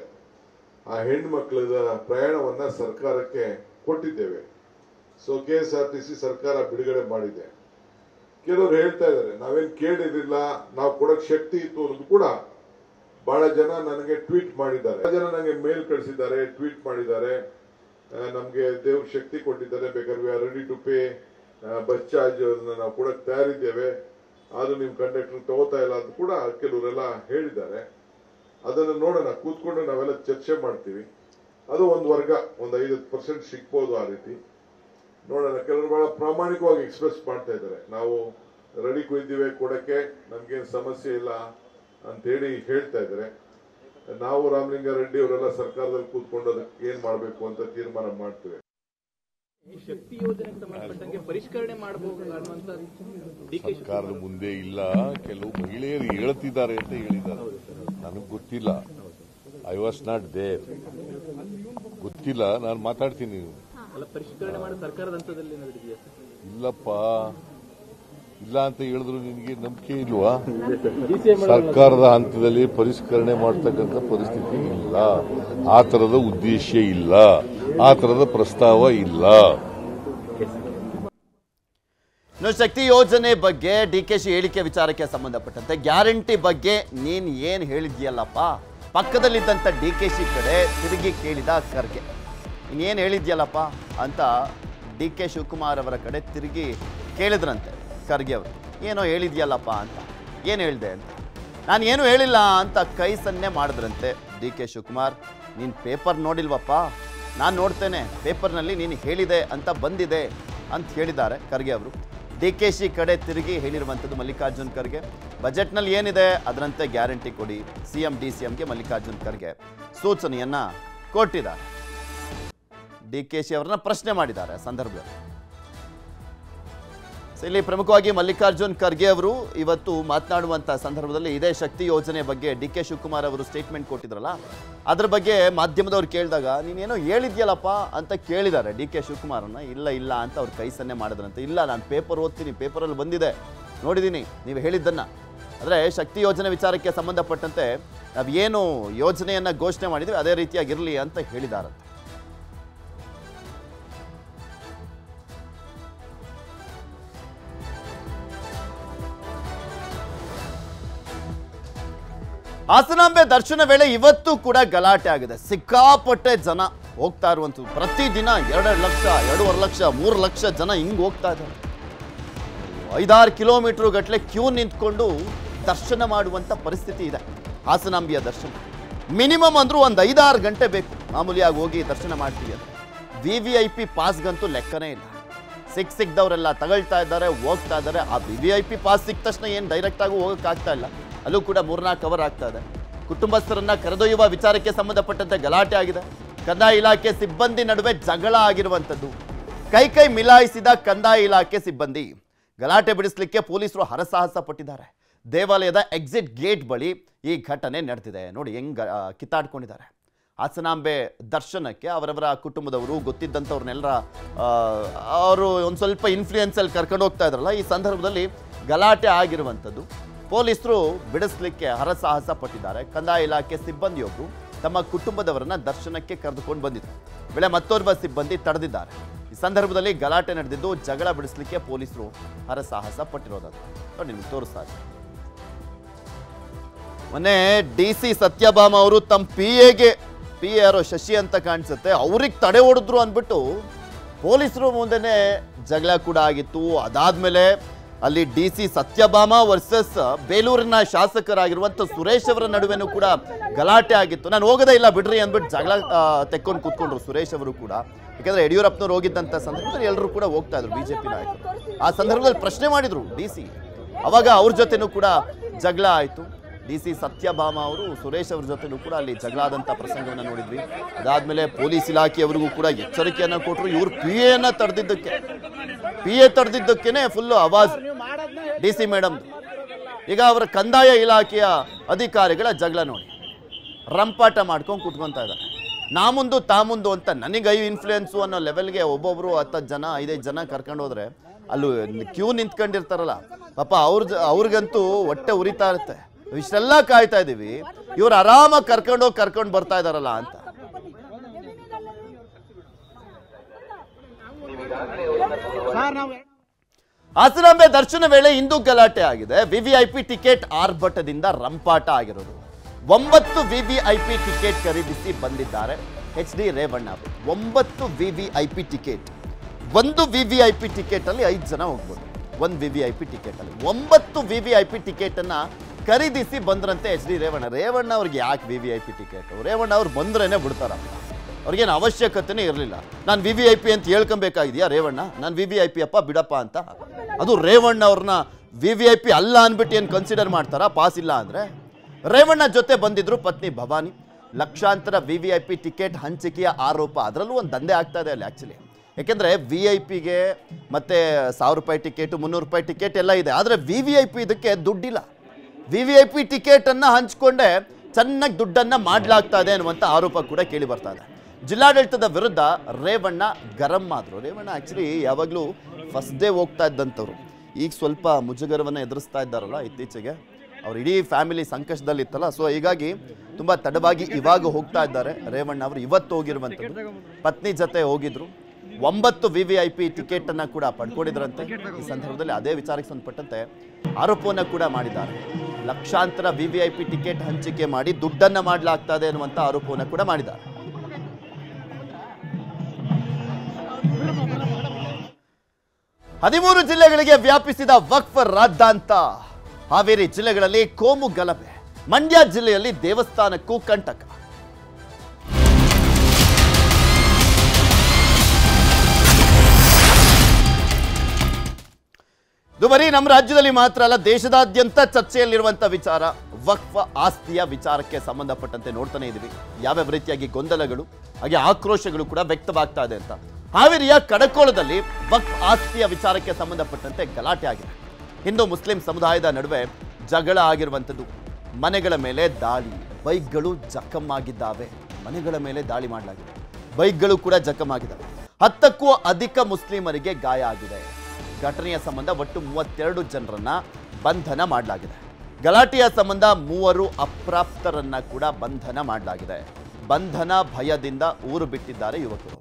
ಆ ಹೆಣ್ಮಕ್ಳದ ಪ್ರಯಾಣವನ್ನ ಸರ್ಕಾರಕ್ಕೆ ಕೊಟ್ಟಿದ್ದೇವೆ. So K S R T C ಸರ್ಕಾರ ಬಿಡುಗಡೆ ಮಾಡಿದೆ. ಕೆಲವರು ಹೇಳ್ತಾ ಇದ್ದಾರೆ, ನಾವೇನ್ ಕೇಳಿರಲಿಲ್ಲ, ನಾವು ಕೊಡಕ್ ಶಕ್ತಿ ಇತ್ತು ಅನ್ನೋದು ಕೂಡ ಬಹಳ ಜನ ನನಗೆ ಟ್ವೀಟ್ ಮಾಡಿದ್ದಾರೆ. ಬಹಳ ಜನ ನನಗೆ ಮೇಲ್ ಕಳಿಸಿದ್ದಾರೆ, ಟ್ವೀಟ್ ಮಾಡಿದ್ದಾರೆ. ನಮಗೆ ದೇವ್ರ ಶಕ್ತಿ ಕೊಟ್ಟಿದ್ದಾರೆ, ಬೇಕಾದ್ರೆ we are ready to pay bus charge ನಾವು ಕೊಡಕ್ ತಯಾರಿದ್ದೇವೆ. ಆದ್ರೂ ನಿಮ್ ಕಂಡಕ್ಟರ್ ತಗೋತಾ ಇಲ್ಲ ಅಂತ ಕೂಡ ಕೆಲವರೆಲ್ಲ ಹೇಳಿದ್ದಾರೆ. ಅದನ್ನ ನೋಡೋಣ, ಕೂತ್ಕೊಂಡು ನಾವೆಲ್ಲ ಚರ್ಚೆ ಮಾಡ್ತೀವಿ. ಅದು ಒಂದು ವರ್ಗ, ಒಂದು ಐದು ಪರ್ಸೆಂಟ್ ಸಿಗ್ಬೋದು ಆ ರೀತಿ. ನೋಡೋಣ ಕೆಲವರು ಬಹಳ ಪ್ರಾಮಾಣಿಕವಾಗಿ ಎಕ್ಸ್ಪ್ರೆಸ್ ಮಾಡ್ತಾ ಇದ್ದಾರೆ. ನಾವು ರೆಡಿ ಕುಯ್ದಿವೆ ಕೊಡಕ್ಕೆ ನಮ್ಗೇನು ಸಮಸ್ಯೆ ಇಲ್ಲ ಅಂತ ಹೇಳಿ ಹೇಳ್ತಾ ಇದ್ದಾರೆ. ನಾವು ರಾಮಲಿಂಗಾರೆಡ್ಡಿ ಅವರೆಲ್ಲ ಸರ್ಕಾರದಲ್ಲಿ ಕೂತ್ಕೊಂಡು ಅದಕ್ಕೆ ಏನ್ ಮಾಡಬೇಕು ಅಂತ ತೀರ್ಮಾನ ಮಾಡ್ತೇವೆ. ಶಕ್ತಿ ಯೋಜನೆಗೆ ಸಂಬಂಧಪಟ್ಟಂಗೆ ಪರಿಷ್ಕರಣೆ ಮಾಡಬಹುದು ಸರ್ಕಾರದ ಮುಂದೆ ಇಲ್ಲ ಕೆಲವು ಮಹಿಳೆಯರು ಹೇಳ್ತಿದ್ದಾರೆ ಅಂತ ಹೇಳಿದ್ದಾರೆ. ನನಗೆ ಗೊತ್ತಿಲ್ಲ. ಐ ವಾಸ್ ನಾಟ್ ದೇರ್ ಗೊತ್ತಿಲ್ಲ ನಾನು ಮಾತಾಡ್ತೀನಿ. ಅಲ್ಲ ಪರಿಷ್ಕರಣೆ ಮಾಡೋ ಸರ್ಕಾರದ ಹಂತದಲ್ಲಿ ಏನಾದ್ರು ಇಲ್ಲಪ್ಪ. ಇಲ್ಲ ಅಂತ ಹೇಳಿದ್ರು ನಿನಗೆ ನಂಬಿಕೆ ಇಲ್ವಾ? ಸರ್ಕಾರದ ಹಂತದಲ್ಲಿ ಪರಿಷ್ಕರಣೆ ಮಾಡ್ತಕ್ಕಂಥ ಪರಿಸ್ಥಿತಿ ಇಲ್ಲ. ಆ ತರದ ಉದ್ದೇಶ ಇಲ್ಲ. ಆ ತರದ ಪ್ರಸ್ತಾವ ಇಲ್ಲ. ಶಕ್ತಿ ಯೋಜನೆ ಬಗ್ಗೆ ಡಿ ಕೆ ಶಿ ಹೇಳಿಕೆ ವಿಚಾರಕ್ಕೆ ಸಂಬಂಧಪಟ್ಟಂತೆ ಗ್ಯಾರಂಟಿ ಬಗ್ಗೆ ನೀನ್ ಏನ್ ಹೇಳಿದ್ಯಲ್ಲಪ್ಪ? ಪಕ್ಕದಲ್ಲಿದ್ದಂಥ ಡಿ ಕೆ ಶಿ ಕಡೆ ತಿರುಗಿ ಕೇಳಿದ ಖರ್ಗೆ. ಇನ್ನೇನು ಹೇಳಿದ್ಯಲ್ಲಪ್ಪ ಅಂತ ಡಿ ಕೆ ಶಿವಕುಮಾರ್ ಅವರ ಕಡೆ ತಿರುಗಿ ಕೇಳಿದ್ರಂತೆ ಖರ್ಗೆ ಅವರು. ಏನೋ ಹೇಳಿದ್ಯಲ್ಲಪ್ಪ ಅಂತ. ಏನು ಹೇಳಿದೆ ಅಂತ. ನಾನು ಏನು ಹೇಳಿಲ್ಲ ಅಂತ ಕೈ ಸನ್ನೆ ಮಾಡಿದ್ರಂತೆ ಡಿ ಕೆ ಶಿವಕುಮಾರ್. ನೀನು ಪೇಪರ್ ನೋಡಿಲ್ವಪ್ಪ? ನಾನು ನೋಡ್ತೇನೆ, ಪೇಪರ್ನಲ್ಲಿ ನೀನು ಹೇಳಿದೆ ಅಂತ ಬಂದಿದೆ ಅಂತ ಹೇಳಿದ್ದಾರೆ ಖರ್ಗೆ ಅವರು. ಡಿ ಕೆ ಶಿ ಕಡೆ ತಿರುಗಿ ಹೇಳಿರುವಂಥದ್ದು ಮಲ್ಲಿಕಾರ್ಜುನ್ ಖರ್ಗೆ. ಬಜೆಟ್ನಲ್ಲಿ ಏನಿದೆ ಅದರಂತೆ ಗ್ಯಾರಂಟಿ ಕೊಡಿ, ಸಿ ಎಂ, ಡಿ ಸಿ ಎಂಗೆ ಮಲ್ಲಿಕಾರ್ಜುನ್ ಖರ್ಗೆ ಸೂಚನೆಯನ್ನು ಕೊಟ್ಟಿದ್ದಾರೆ. ಡಿ ಕೆ ಶಿ ಅವರನ್ನ ಪ್ರಶ್ನೆ ಮಾಡಿದ್ದಾರೆ ಸಂದರ್ಭದಲ್ಲಿ. ಇಲ್ಲಿ ಪ್ರಮುಖವಾಗಿ ಮಲ್ಲಿಕಾರ್ಜುನ್ ಖರ್ಗೆ ಅವರು ಇವತ್ತು ಮಾತನಾಡುವಂಥ ಸಂದರ್ಭದಲ್ಲಿ ಇದೇ ಶಕ್ತಿ ಯೋಜನೆ ಬಗ್ಗೆ ಡಿ ಕೆ ಶಿವಕುಮಾರ್ ಅವರು ಸ್ಟೇಟ್ಮೆಂಟ್ ಕೊಟ್ಟಿದ್ರಲ್ಲ, ಅದ್ರ ಬಗ್ಗೆ ಮಾಧ್ಯಮದವ್ರು ಕೇಳಿದಾಗ, ನೀನೇನೋ ಹೇಳಿದ್ಯಲ್ಲಪ್ಪ ಅಂತ ಕೇಳಿದ್ದಾರೆ ಡಿ ಕೆ ಶಿವಕುಮಾರನ್ನ. ಇಲ್ಲ ಇಲ್ಲ ಅಂತ ಅವ್ರು ಕೈ ಸನ್ನೆ ಮಾಡಿದ್ರಂತೆ. ಇಲ್ಲ, ನಾನು ಪೇಪರ್ ಓದ್ತೀನಿ ಪೇಪರಲ್ಲಿ ಬಂದಿದೆ. ನೋಡಿದ್ದೀನಿ ನೀವು ಹೇಳಿದ್ದನ್ನ. ಅಂದರೆ ಶಕ್ತಿ ಯೋಜನೆ ವಿಚಾರಕ್ಕೆ ಸಂಬಂಧಪಟ್ಟಂತೆ ನಾವು ಏನು ಯೋಜನೆಯನ್ನು ಘೋಷಣೆ ಮಾಡಿದ್ವಿ, ಅದೇ ರೀತಿಯಾಗಿರಲಿ ಅಂತ ಹೇಳಿದಾರಂತೆ. ಹಾಸನಾಂಬೆ ದರ್ಶನ ವೇಳೆ ಇವತ್ತು ಕೂಡ ಗಲಾಟೆ ಆಗಿದೆ. ಸಿಕ್ಕಾಪಟ್ಟೆ ಜನ ಹೋಗ್ತಾ ಇರುವಂಥದ್ದು. ಪ್ರತಿದಿನ ಎರಡೆರಡು ಲಕ್ಷ, ಎರಡೂವರೆ ಲಕ್ಷ, ಮೂರು ಲಕ್ಷ ಜನ ಹಿಂಗೆ ಹೋಗ್ತಾ ಇದ್ದಾರೆ. ಐದಾರು ಕಿಲೋಮೀಟರ್ ಗಟ್ಟಲೆ ಕ್ಯೂ ನಿಂತ್ಕೊಂಡು ದರ್ಶನ ಮಾಡುವಂಥ ಪರಿಸ್ಥಿತಿ ಇದೆ. ಹಾಸನಾಂಬಿಯ ದರ್ಶನ. ಮಿನಿಮಮ್ ಅಂದರೂ ಒಂದು ಐದಾರು ಗಂಟೆ ಬೇಕು. ಮಾಮೂಲಿಯಾಗಿ ಹೋಗಿ ದರ್ಶನ ಮಾಡ್ತೀವಿ ಅಂತ. ವಿ ವಿ ಐ ಪಿ ಪಾಸ್ಗಂತೂ ಲೆಕ್ಕನೇ ಇಲ್ಲ. ಸಿಕ್ ಸಿಕ್ದವರೆಲ್ಲ ತಗೊಳ್ತಾ ಇದ್ದಾರೆ, ಹೋಗ್ತಾ ಇದ್ದಾರೆ. ಆ V V I P pass ಸಿಕ್ಕ ತಕ್ಷಣ ಏನು ಡೈರೆಕ್ಟಾಗೂ ಹೋಗೋಕ್ಕಾಗ್ತಾ ಇಲ್ಲ. ಅಲ್ಲೂ ಕೂಡ ಮೂರ್ನಾಲ್ಕು ಕವರ್ ಆಗ್ತಾ ಇದೆ. ಕುಟುಂಬಸ್ಥರನ್ನ ಕರೆದೊಯ್ಯುವ ವಿಚಾರಕ್ಕೆ ಸಂಬಂಧಪಟ್ಟಂತೆ ಗಲಾಟೆ ಆಗಿದೆ. ಕಂದಾಯ ಇಲಾಖೆ ಸಿಬ್ಬಂದಿ ನಡುವೆ ಜಗಳ ಆಗಿರುವಂಥದ್ದು. ಕೈ ಕೈ ಮಿಲಾಯಿಸಿದ ಕಂದಾಯ ಇಲಾಖೆ ಸಿಬ್ಬಂದಿ. ಗಲಾಟೆ ಬಿಡಿಸಲಿಕ್ಕೆ ಪೊಲೀಸರು ಹರಸಾಹಸ ಪಟ್ಟಿದ್ದಾರೆ. ದೇವಾಲಯದ ಎಕ್ಸಿಟ್ ಗೇಟ್ ಬಳಿ ಈ ಘಟನೆ ನಡೆದಿದೆ. ನೋಡಿ ಹೆಂಗ ಕಿತ್ತಾಡ್ಕೊಂಡಿದ್ದಾರೆ. ಹಾಸನಾಂಬೆ ದರ್ಶನಕ್ಕೆ ಅವರವರ ಕುಟುಂಬದವರು ಗೊತ್ತಿದ್ದಂಥವ್ರನ್ನೆಲ್ಲರ ಅವರು ಒಂದು ಸ್ವಲ್ಪ ಇನ್ಫ್ಲೂಯೆನ್ಸಲ್ಲಿ ಕರ್ಕೊಂಡು ಹೋಗ್ತಾ ಇದ್ರಲ್ಲ, ಈ ಸಂದರ್ಭದಲ್ಲಿ ಗಲಾಟೆ ಆಗಿರುವಂಥದ್ದು. ಪೊಲೀಸರು ಬಿಡಿಸ್ಲಿಕ್ಕೆ ಹರಸಾಹಸ ಪಟ್ಟಿದ್ದಾರೆ. ಕಂದಾಯ ಇಲಾಖೆ ಸಿಬ್ಬಂದಿಯೊಬ್ಬರು ತಮ್ಮ ಕುಟುಂಬದವರನ್ನ ದರ್ಶನಕ್ಕೆ ಕರೆದುಕೊಂಡು ಬಂದಿದ್ರು. ವೇಳೆ ಮತ್ತೋರ್ವ ಸಿಬ್ಬಂದಿ ತಡೆದಿದ್ದಾರೆ. ಈ ಸಂದರ್ಭದಲ್ಲಿ ಗಲಾಟೆ ನಡೆದಿದ್ದು ಜಗಳ ಬಿಡಿಸ್ಲಿಕ್ಕೆ ಪೊಲೀಸರು ಹರಸಾಹಸ ಪಟ್ಟಿರೋದಂತ ನೋಡಿ, ನಿಮ್ಗೆ ತೋರಿಸ್ತಾ. ಮೊನ್ನೆ ಡಿ ಸಿ ಸತ್ಯಭಾಮ ಅವರು ತಮ್ಮ ಪಿ ಎಗೆ, ಪಿ ಎ ಯಾರೋ ಶಶಿ ಅಂತ ಕಾಣಿಸುತ್ತೆ. ಅವ್ರಿಗೆ ತಡೆ ಹೊಡೆದ್ರು ಅಂದ್ಬಿಟ್ಟು ಪೊಲೀಸರು ಮುಂದೆನೆ ಜಗಳ ಕೂಡ ಆಗಿತ್ತು. ಅದಾದ್ಮೇಲೆ ಅಲ್ಲಿ ಡಿ ಸಿ ಸತ್ಯಭಾಮ ವರ್ಸಸ್ ಬೇಲೂರಿನ ಶಾಸಕರಾಗಿರುವಂಥ ಸುರೇಶ್ ಅವರ ನಡುವೆನೂ ಕೂಡ ಗಲಾಟೆ ಆಗಿತ್ತು. ನಾನು ಹೋಗೋದೇ ಇಲ್ಲ ಬಿಡ್ರಿ ಅಂದ್ಬಿಟ್ಟು ಜಗಳ ತೆಕ್ಕೊಂಡು ಕೂತ್ಕೊಂಡ್ರು ಸುರೇಶ್ ಅವರು ಕೂಡ. ಯಾಕಂದ್ರೆ ಯಡಿಯೂರಪ್ಪನವ್ರು ಹೋಗಿದ್ದಂಥ ಸಂದರ್ಭದಲ್ಲಿ ಎಲ್ಲರೂ ಕೂಡ ಹೋಗ್ತಾ ಇದ್ರು ಬಿಜೆಪಿ ನಾಯಕರು. ಆ ಸಂದರ್ಭದಲ್ಲಿ ಪ್ರಶ್ನೆ ಮಾಡಿದ್ರು ಡಿ ಸಿ. ಅವಾಗ ಅವ್ರ ಜೊತೆನೂ ಕೂಡ ಜಗಳ ಆಯಿತು. ಡಿ ಸಿ ಸತ್ಯಭಾಮ ಅವರು ಸುರೇಶ್ ಅವ್ರ ಜೊತೆಗೂ ಕೂಡ ಅಲ್ಲಿ ಜಗಳ ಆದಂಥ ಪ್ರಸಂಗವನ್ನು ನೋಡಿದ್ವಿ. ಅದಾದ್ಮೇಲೆ ಪೊಲೀಸ್ ಇಲಾಖೆಯವರಿಗೂ ಕೂಡ ಎಚ್ಚರಿಕೆಯನ್ನು ಕೊಟ್ಟರು ಇವರು ಪಿ ಎನ ತಡೆದಿದ್ದಕ್ಕೆ ಪಿ ಎ ತಡೆದಿದ್ದಕ್ಕೇನೆ ಫುಲ್ಲು ಅವಾಜ್ ಡಿ ಸಿ ಮೇಡಮ್ ಈಗ ಅವರ ಕಂದಾಯ ಇಲಾಖೆಯ ಅಧಿಕಾರಿಗಳ ಜಗಳ ನೋಡಿ. ರಂಪಾಟ ಮಾಡ್ಕೊಂಡು ಕುತ್ಕೊಂತ ಇದ್ದಾರೆ. ನಾ ಮುಂದು, ತಾ ಮುಂದು ಅಂತ ನನಗೆ ಐ ಇನ್ಫ್ಲೂಯೆನ್ಸು ಅನ್ನೋ ಲೆವೆಲ್ಗೆ ಒಬ್ಬೊಬ್ಬರು ಹತ್ತು ಜನ, ಐದೈದು ಜನ ಕರ್ಕೊಂಡು ಹೋದ್ರೆ ಅಲ್ಲೂ ಕ್ಯೂ ನಿಂತ್ಕೊಂಡಿರ್ತಾರಲ್ಲ, ಪಾಪ ಅವ್ರ ಅವ್ರಿಗಂತೂ ಹೊಟ್ಟೆ ಉರಿತಾ ಇರುತ್ತೆ. ಇಷ್ಟೆಲ್ಲ ಕಾಯ್ತಾ ಇದೀವಿ. ಇವ್ರು ಆರಾಮಾಗಿ ಕರ್ಕೊಂಡು ಹೋಗಿ ಕರ್ಕೊಂಡು ಬರ್ತಾ ಇದಾರಲ್ಲ ಅಂತ. ಹಾಸನಾಂಬೆ ದರ್ಶನ ವೇಳೆ ಹಿಂದೂ ಗಲಾಟೆ ಆಗಿದೆ. ವಿವಿಐಪಿ ಟಿಕೆಟ್ ಆರ್ಭಟದಿಂದ ರಂಪಾಟ ಆಗಿರೋದು. ಒಂಬತ್ತು ವಿವಿಐಪಿ ಟಿಕೆಟ್ ಖರೀದಿಸಿ ಬಂದಿದ್ದಾರೆ. ಎಚ್ ಡಿ ರೇವಣ್ಣ ಅವರು. ಒಂಬತ್ತು ವಿವಿಐಪಿ ಟಿಕೆಟ್. ಒಂದು ವಿವಿಐಪಿ ಟಿಕೆಟ್ ಅಲ್ಲಿ ಐದು ಜನ ಹೋಗ್ಬೋದು. ಒಂದು ವಿವಿಐಪಿ ಟಿಕೆಟ್ ಅಲ್ಲಿ. ಒಂಬತ್ತು ವಿವಿಐಪಿ ಟಿಕೆಟ್ ಅನ್ನ ಖರೀದಿಸಿ ಬಂದ್ರಂತೆ ಎಚ್ ಡಿ ರೇವಣ್ಣ. ರೇವಣ್ಣ ಅವ್ರಿಗೆ ಯಾಕೆ V I P ticket Revanna ಅವ್ರು ಬಂದ್ರೇ ಬಿಡ್ತಾರಪ್ಪ ಅವ್ರಿಗೇನು ಅವಶ್ಯಕತೆನೇ ಇರಲಿಲ್ಲ. ನಾನು ವಿ ವಿ ಐ ಪಿ ಅಂತ ಹೇಳ್ಕೊಬೇಕಾಗಿದೆಯಾ ರೇವಣ್ಣ? ನಾನು ವಿ ವಿ ಐ ಪಿ ಅಪ್ಪ ಬಿಡಪ್ಪ ಅಂತ. ಅದು ರೇವಣ್ಣ ಅವ್ರನ್ನ ವಿ ವಿ ಐ ಪಿ ಅಲ್ಲ ಅಂದ್ಬಿಟ್ಟು ಏನು ಕನ್ಸಿಡರ್ ಮಾಡ್ತಾರಾ? ಪಾಸ್ ಇಲ್ಲ ಅಂದರೆ? ರೇವಣ್ಣ ಜೊತೆ ಬಂದಿದ್ರು ಪತ್ನಿ ಭವಾನಿ. ಲಕ್ಷಾಂತರ V V I P ticket ಹಂಚಿಕೆಯ ಆರೋಪ. ಅದರಲ್ಲೂ ಒಂದು ದಂಧೆ ಆಗ್ತಾ ಇದೆ ಅಲ್ಲಿ ಆ್ಯಕ್ಚುಲಿ ಯಾಕೆಂದರೆ ವಿ ಐ ಪಿಗೆ ಮತ್ತು ಸಾವಿರ ರೂಪಾಯಿ ಟಿಕೆಟು ಮುನ್ನೂರು ರೂಪಾಯಿ ಟಿಕೆಟ್ ಎಲ್ಲ ಇದೆ. ಆದರೆ ವಿ ವಿ ಐ ಪಿ ಇದಕ್ಕೆ ದುಡ್ಡಿಲ್ಲ. ವಿ ವಿ ಐ ಪಿ ಟಿಕೆಟನ್ನು ಹಂಚಿಕೊಂಡೆ ಚೆನ್ನಾಗಿ ದುಡ್ಡನ್ನು ಮಾಡಲಾಗ್ತಾ ಇದೆ ಅನ್ನುವಂಥ ಆರೋಪ ಕೂಡ ಕೇಳಿ ಬರ್ತಾ ಇದೆ. ಜಿಲ್ಲಾಡಳಿತದ ವಿರುದ್ಧ ರೇವಣ್ಣ ಗರಂ ಆದರು. ರೇವಣ್ಣ ಆ್ಯಕ್ಚುಲಿ ಯಾವಾಗಲೂ ಫಸ್ಟ್ ಡೇ ಹೋಗ್ತಾ ಇದ್ದಂಥವ್ರು. ಈಗ ಸ್ವಲ್ಪ ಮುಜುಗರವನ್ನು ಎದುರಿಸ್ತಾ ಇದ್ದಾರಲ್ಲ ಇತ್ತೀಚೆಗೆ. ಅವ್ರ ಇಡೀ ಫ್ಯಾಮಿಲಿ ಸಂಕಷ್ಟದಲ್ಲಿತ್ತಲ್ಲ ಸೊ ಹೀಗಾಗಿ ತುಂಬ ತಡವಾಗಿ ಇವಾಗ ಹೋಗ್ತಾ ಇದ್ದಾರೆ. ರೇವಣ್ಣ ಅವರು ಇವತ್ತು ಹೋಗಿರುವಂಥದ್ದು. ಪತ್ನಿ ಜೊತೆ ಹೋಗಿದ್ರು. ಒಂಬತ್ತು V V I P ticket ಅನ್ನ ಕೂಡ ಪಡ್ಕೊಂಡಿದ್ರಂತೆ. ಈ ಸಂದರ್ಭದಲ್ಲಿ ಅದೇ ವಿಚಾರಕ್ಕೆ ಸಂಬಂಧಪಟ್ಟಂತೆ ಆರೋಪವನ್ನ ಕೂಡ ಮಾಡಿದ್ದಾರೆ. ಲಕ್ಷಾಂತರ V V I P ticket ಹಂಚಿಕೆ ಮಾಡಿ ದುಡ್ಡನ್ನ ಮಾಡಲಾಗ್ತದೆ ಅನ್ನುವಂತ ಆರೋಪವನ್ನ ಕೂಡ ಮಾಡಿದ್ದಾರೆ. ಹದಿಮೂರು ಜಿಲ್ಲೆಗಳಿಗೆ ವ್ಯಾಪಿಸಿದ ವಕ್ಫ್ ರಾದ್ದಾಂತ ಹಾವೇರಿ ಜಿಲ್ಲೆಗಳಲ್ಲಿ ಕೋಮು ಗಲಭೆ. ಮಂಡ್ಯ ಜಿಲ್ಲೆಯಲ್ಲಿ ದೇವಸ್ಥಾನಕ್ಕೂ ಕಂಟಕ. ಇದು ಬರೀ ನಮ್ಮ ರಾಜ್ಯದಲ್ಲಿ ಮಾತ್ರ ಅಲ್ಲ, ದೇಶದಾದ್ಯಂತ ಚರ್ಚೆಯಲ್ಲಿರುವಂಥ ವಿಚಾರ, ವಕ್ಫ, ಆಸ್ತಿಯ ವಿಚಾರಕ್ಕೆ ಸಂಬಂಧಪಟ್ಟಂತೆ ನೋಡ್ತಾನೆ ಇದೀವಿ. ಯಾವ್ಯಾವ ರೀತಿಯಾಗಿ ಗೊಂದಲಗಳು, ಹಾಗೆ ಆಕ್ರೋಶಗಳು ಕೂಡ ವ್ಯಕ್ತವಾಗ್ತಾ ಇದೆ ಅಂತ. ಹಾವೇರಿಯ ಕಡಕೋಳದಲ್ಲಿ ವಕ್ಫ್, ಆಸ್ತಿಯ ವಿಚಾರಕ್ಕೆ ಸಂಬಂಧಪಟ್ಟಂತೆ ಗಲಾಟೆ ಆಗಿದೆ. ಹಿಂದೂ ಮುಸ್ಲಿಂ ಸಮುದಾಯದ ನಡುವೆ ಜಗಳ ಆಗಿರುವಂಥದ್ದು. ಮನೆಗಳ ಮೇಲೆ ದಾಳಿ, ಬೈಕ್ಗಳು ಜಖಮ್ಮಾಗಿದ್ದಾವೆ ಮನೆಗಳ ಮೇಲೆ ದಾಳಿ ಮಾಡಲಾಗಿದೆ. ಬೈಕ್ಗಳು ಕೂಡ ಜಖಮ್ಮಾಗಿದ್ದಾವೆ ಹತ್ತಕ್ಕೂ ಅಧಿಕ ಮುಸ್ಲಿಮರಿಗೆ ಗಾಯ ಆಗಿದೆ. ಘಟನೆಯ ಸಂಬಂಧ ಒಟ್ಟು ಮೂವತ್ತೆರಡು ಜನರನ್ನ ಬಂಧನ ಮಾಡಲಾಗಿದೆ. ಗಲಾಟೆಯ ಸಂಬಂಧ ಮೂವರು ಅಪ್ರಾಪ್ತರನ್ನ ಕೂಡ ಬಂಧನ ಮಾಡಲಾಗಿದೆ. ಬಂಧನ ಭಯದಿಂದ ಊರು ಬಿಟ್ಟಿದ್ದಾರೆ ಯುವಕರು.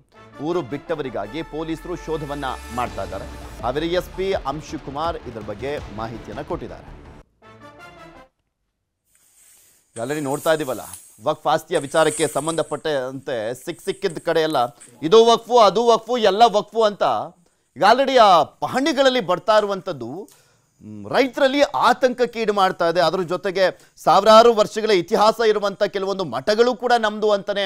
ಊರು ಬಿಟ್ಟವರಿಗಾಗಿ ಪೊಲೀಸರು ಶೋಧವನ್ನ ಮಾಡ್ತಾ ಇದ್ದಾರೆ. ಹಾವೇರಿ ಎಸ್ ಪಿ ಅಂಶುಕುಮಾರ್ ಇದರ ಬಗ್ಗೆ ಮಾಹಿತಿಯನ್ನ ಕೊಟ್ಟಿದ್ದಾರೆ. ಗ್ಯಾಲರಿ ನೋಡ್ತಾ ಇದೀವಲ್ಲ? ವಕ್ಫ್ ಆಸ್ತಿಯ ವಿಚಾರಕ್ಕೆ ಸಂಬಂಧಪಟ್ಟಂತೆ ಸಿಕ್ ಸಿಕ್ಕಿದ ಕಡೆ ಎಲ್ಲ ಇದು ವಕ್ಫು, ಅದು ವಕ್ಫು, ಎಲ್ಲ ವಕ್ಫು ಅಂತ ಈಗ ಆಲ್ರೆಡಿ ಆ ಪಹಣಿಗಳಲ್ಲಿ ಬರ್ತಾ ಇರುವಂಥದ್ದು ರೈತರಲ್ಲಿ ಆತಂಕಕ್ಕೀಡು ಮಾಡ್ತಾ ಇದೆ. ಅದರ ಜೊತೆಗೆ ಸಾವಿರಾರು ವರ್ಷಗಳ ಇತಿಹಾಸ ಇರುವಂಥ ಕೆಲವೊಂದು ಮಠಗಳು ಕೂಡ ನಮ್ಮದು ಅಂತಲೇ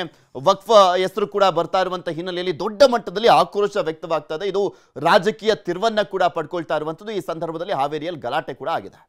ವಕ್ಫ ಹೆಸರು ಕೂಡ ಬರ್ತಾ ಇರುವಂಥ ಹಿನ್ನೆಲೆಯಲ್ಲಿ ದೊಡ್ಡ ಮಟ್ಟದಲ್ಲಿ ಆಕ್ರೋಶ ವ್ಯಕ್ತವಾಗ್ತಾ ಇದೆ. ಇದು ರಾಜಕೀಯ ತಿರುವನ್ನ ಕೂಡ ಪಡ್ಕೊಳ್ತಾ ಇರುವಂಥದ್ದು. ಈ ಸಂದರ್ಭದಲ್ಲಿ ಹಾವೇರಿಯಲ್ಲಿ ಗಲಾಟೆ ಕೂಡ ಆಗಿದೆ.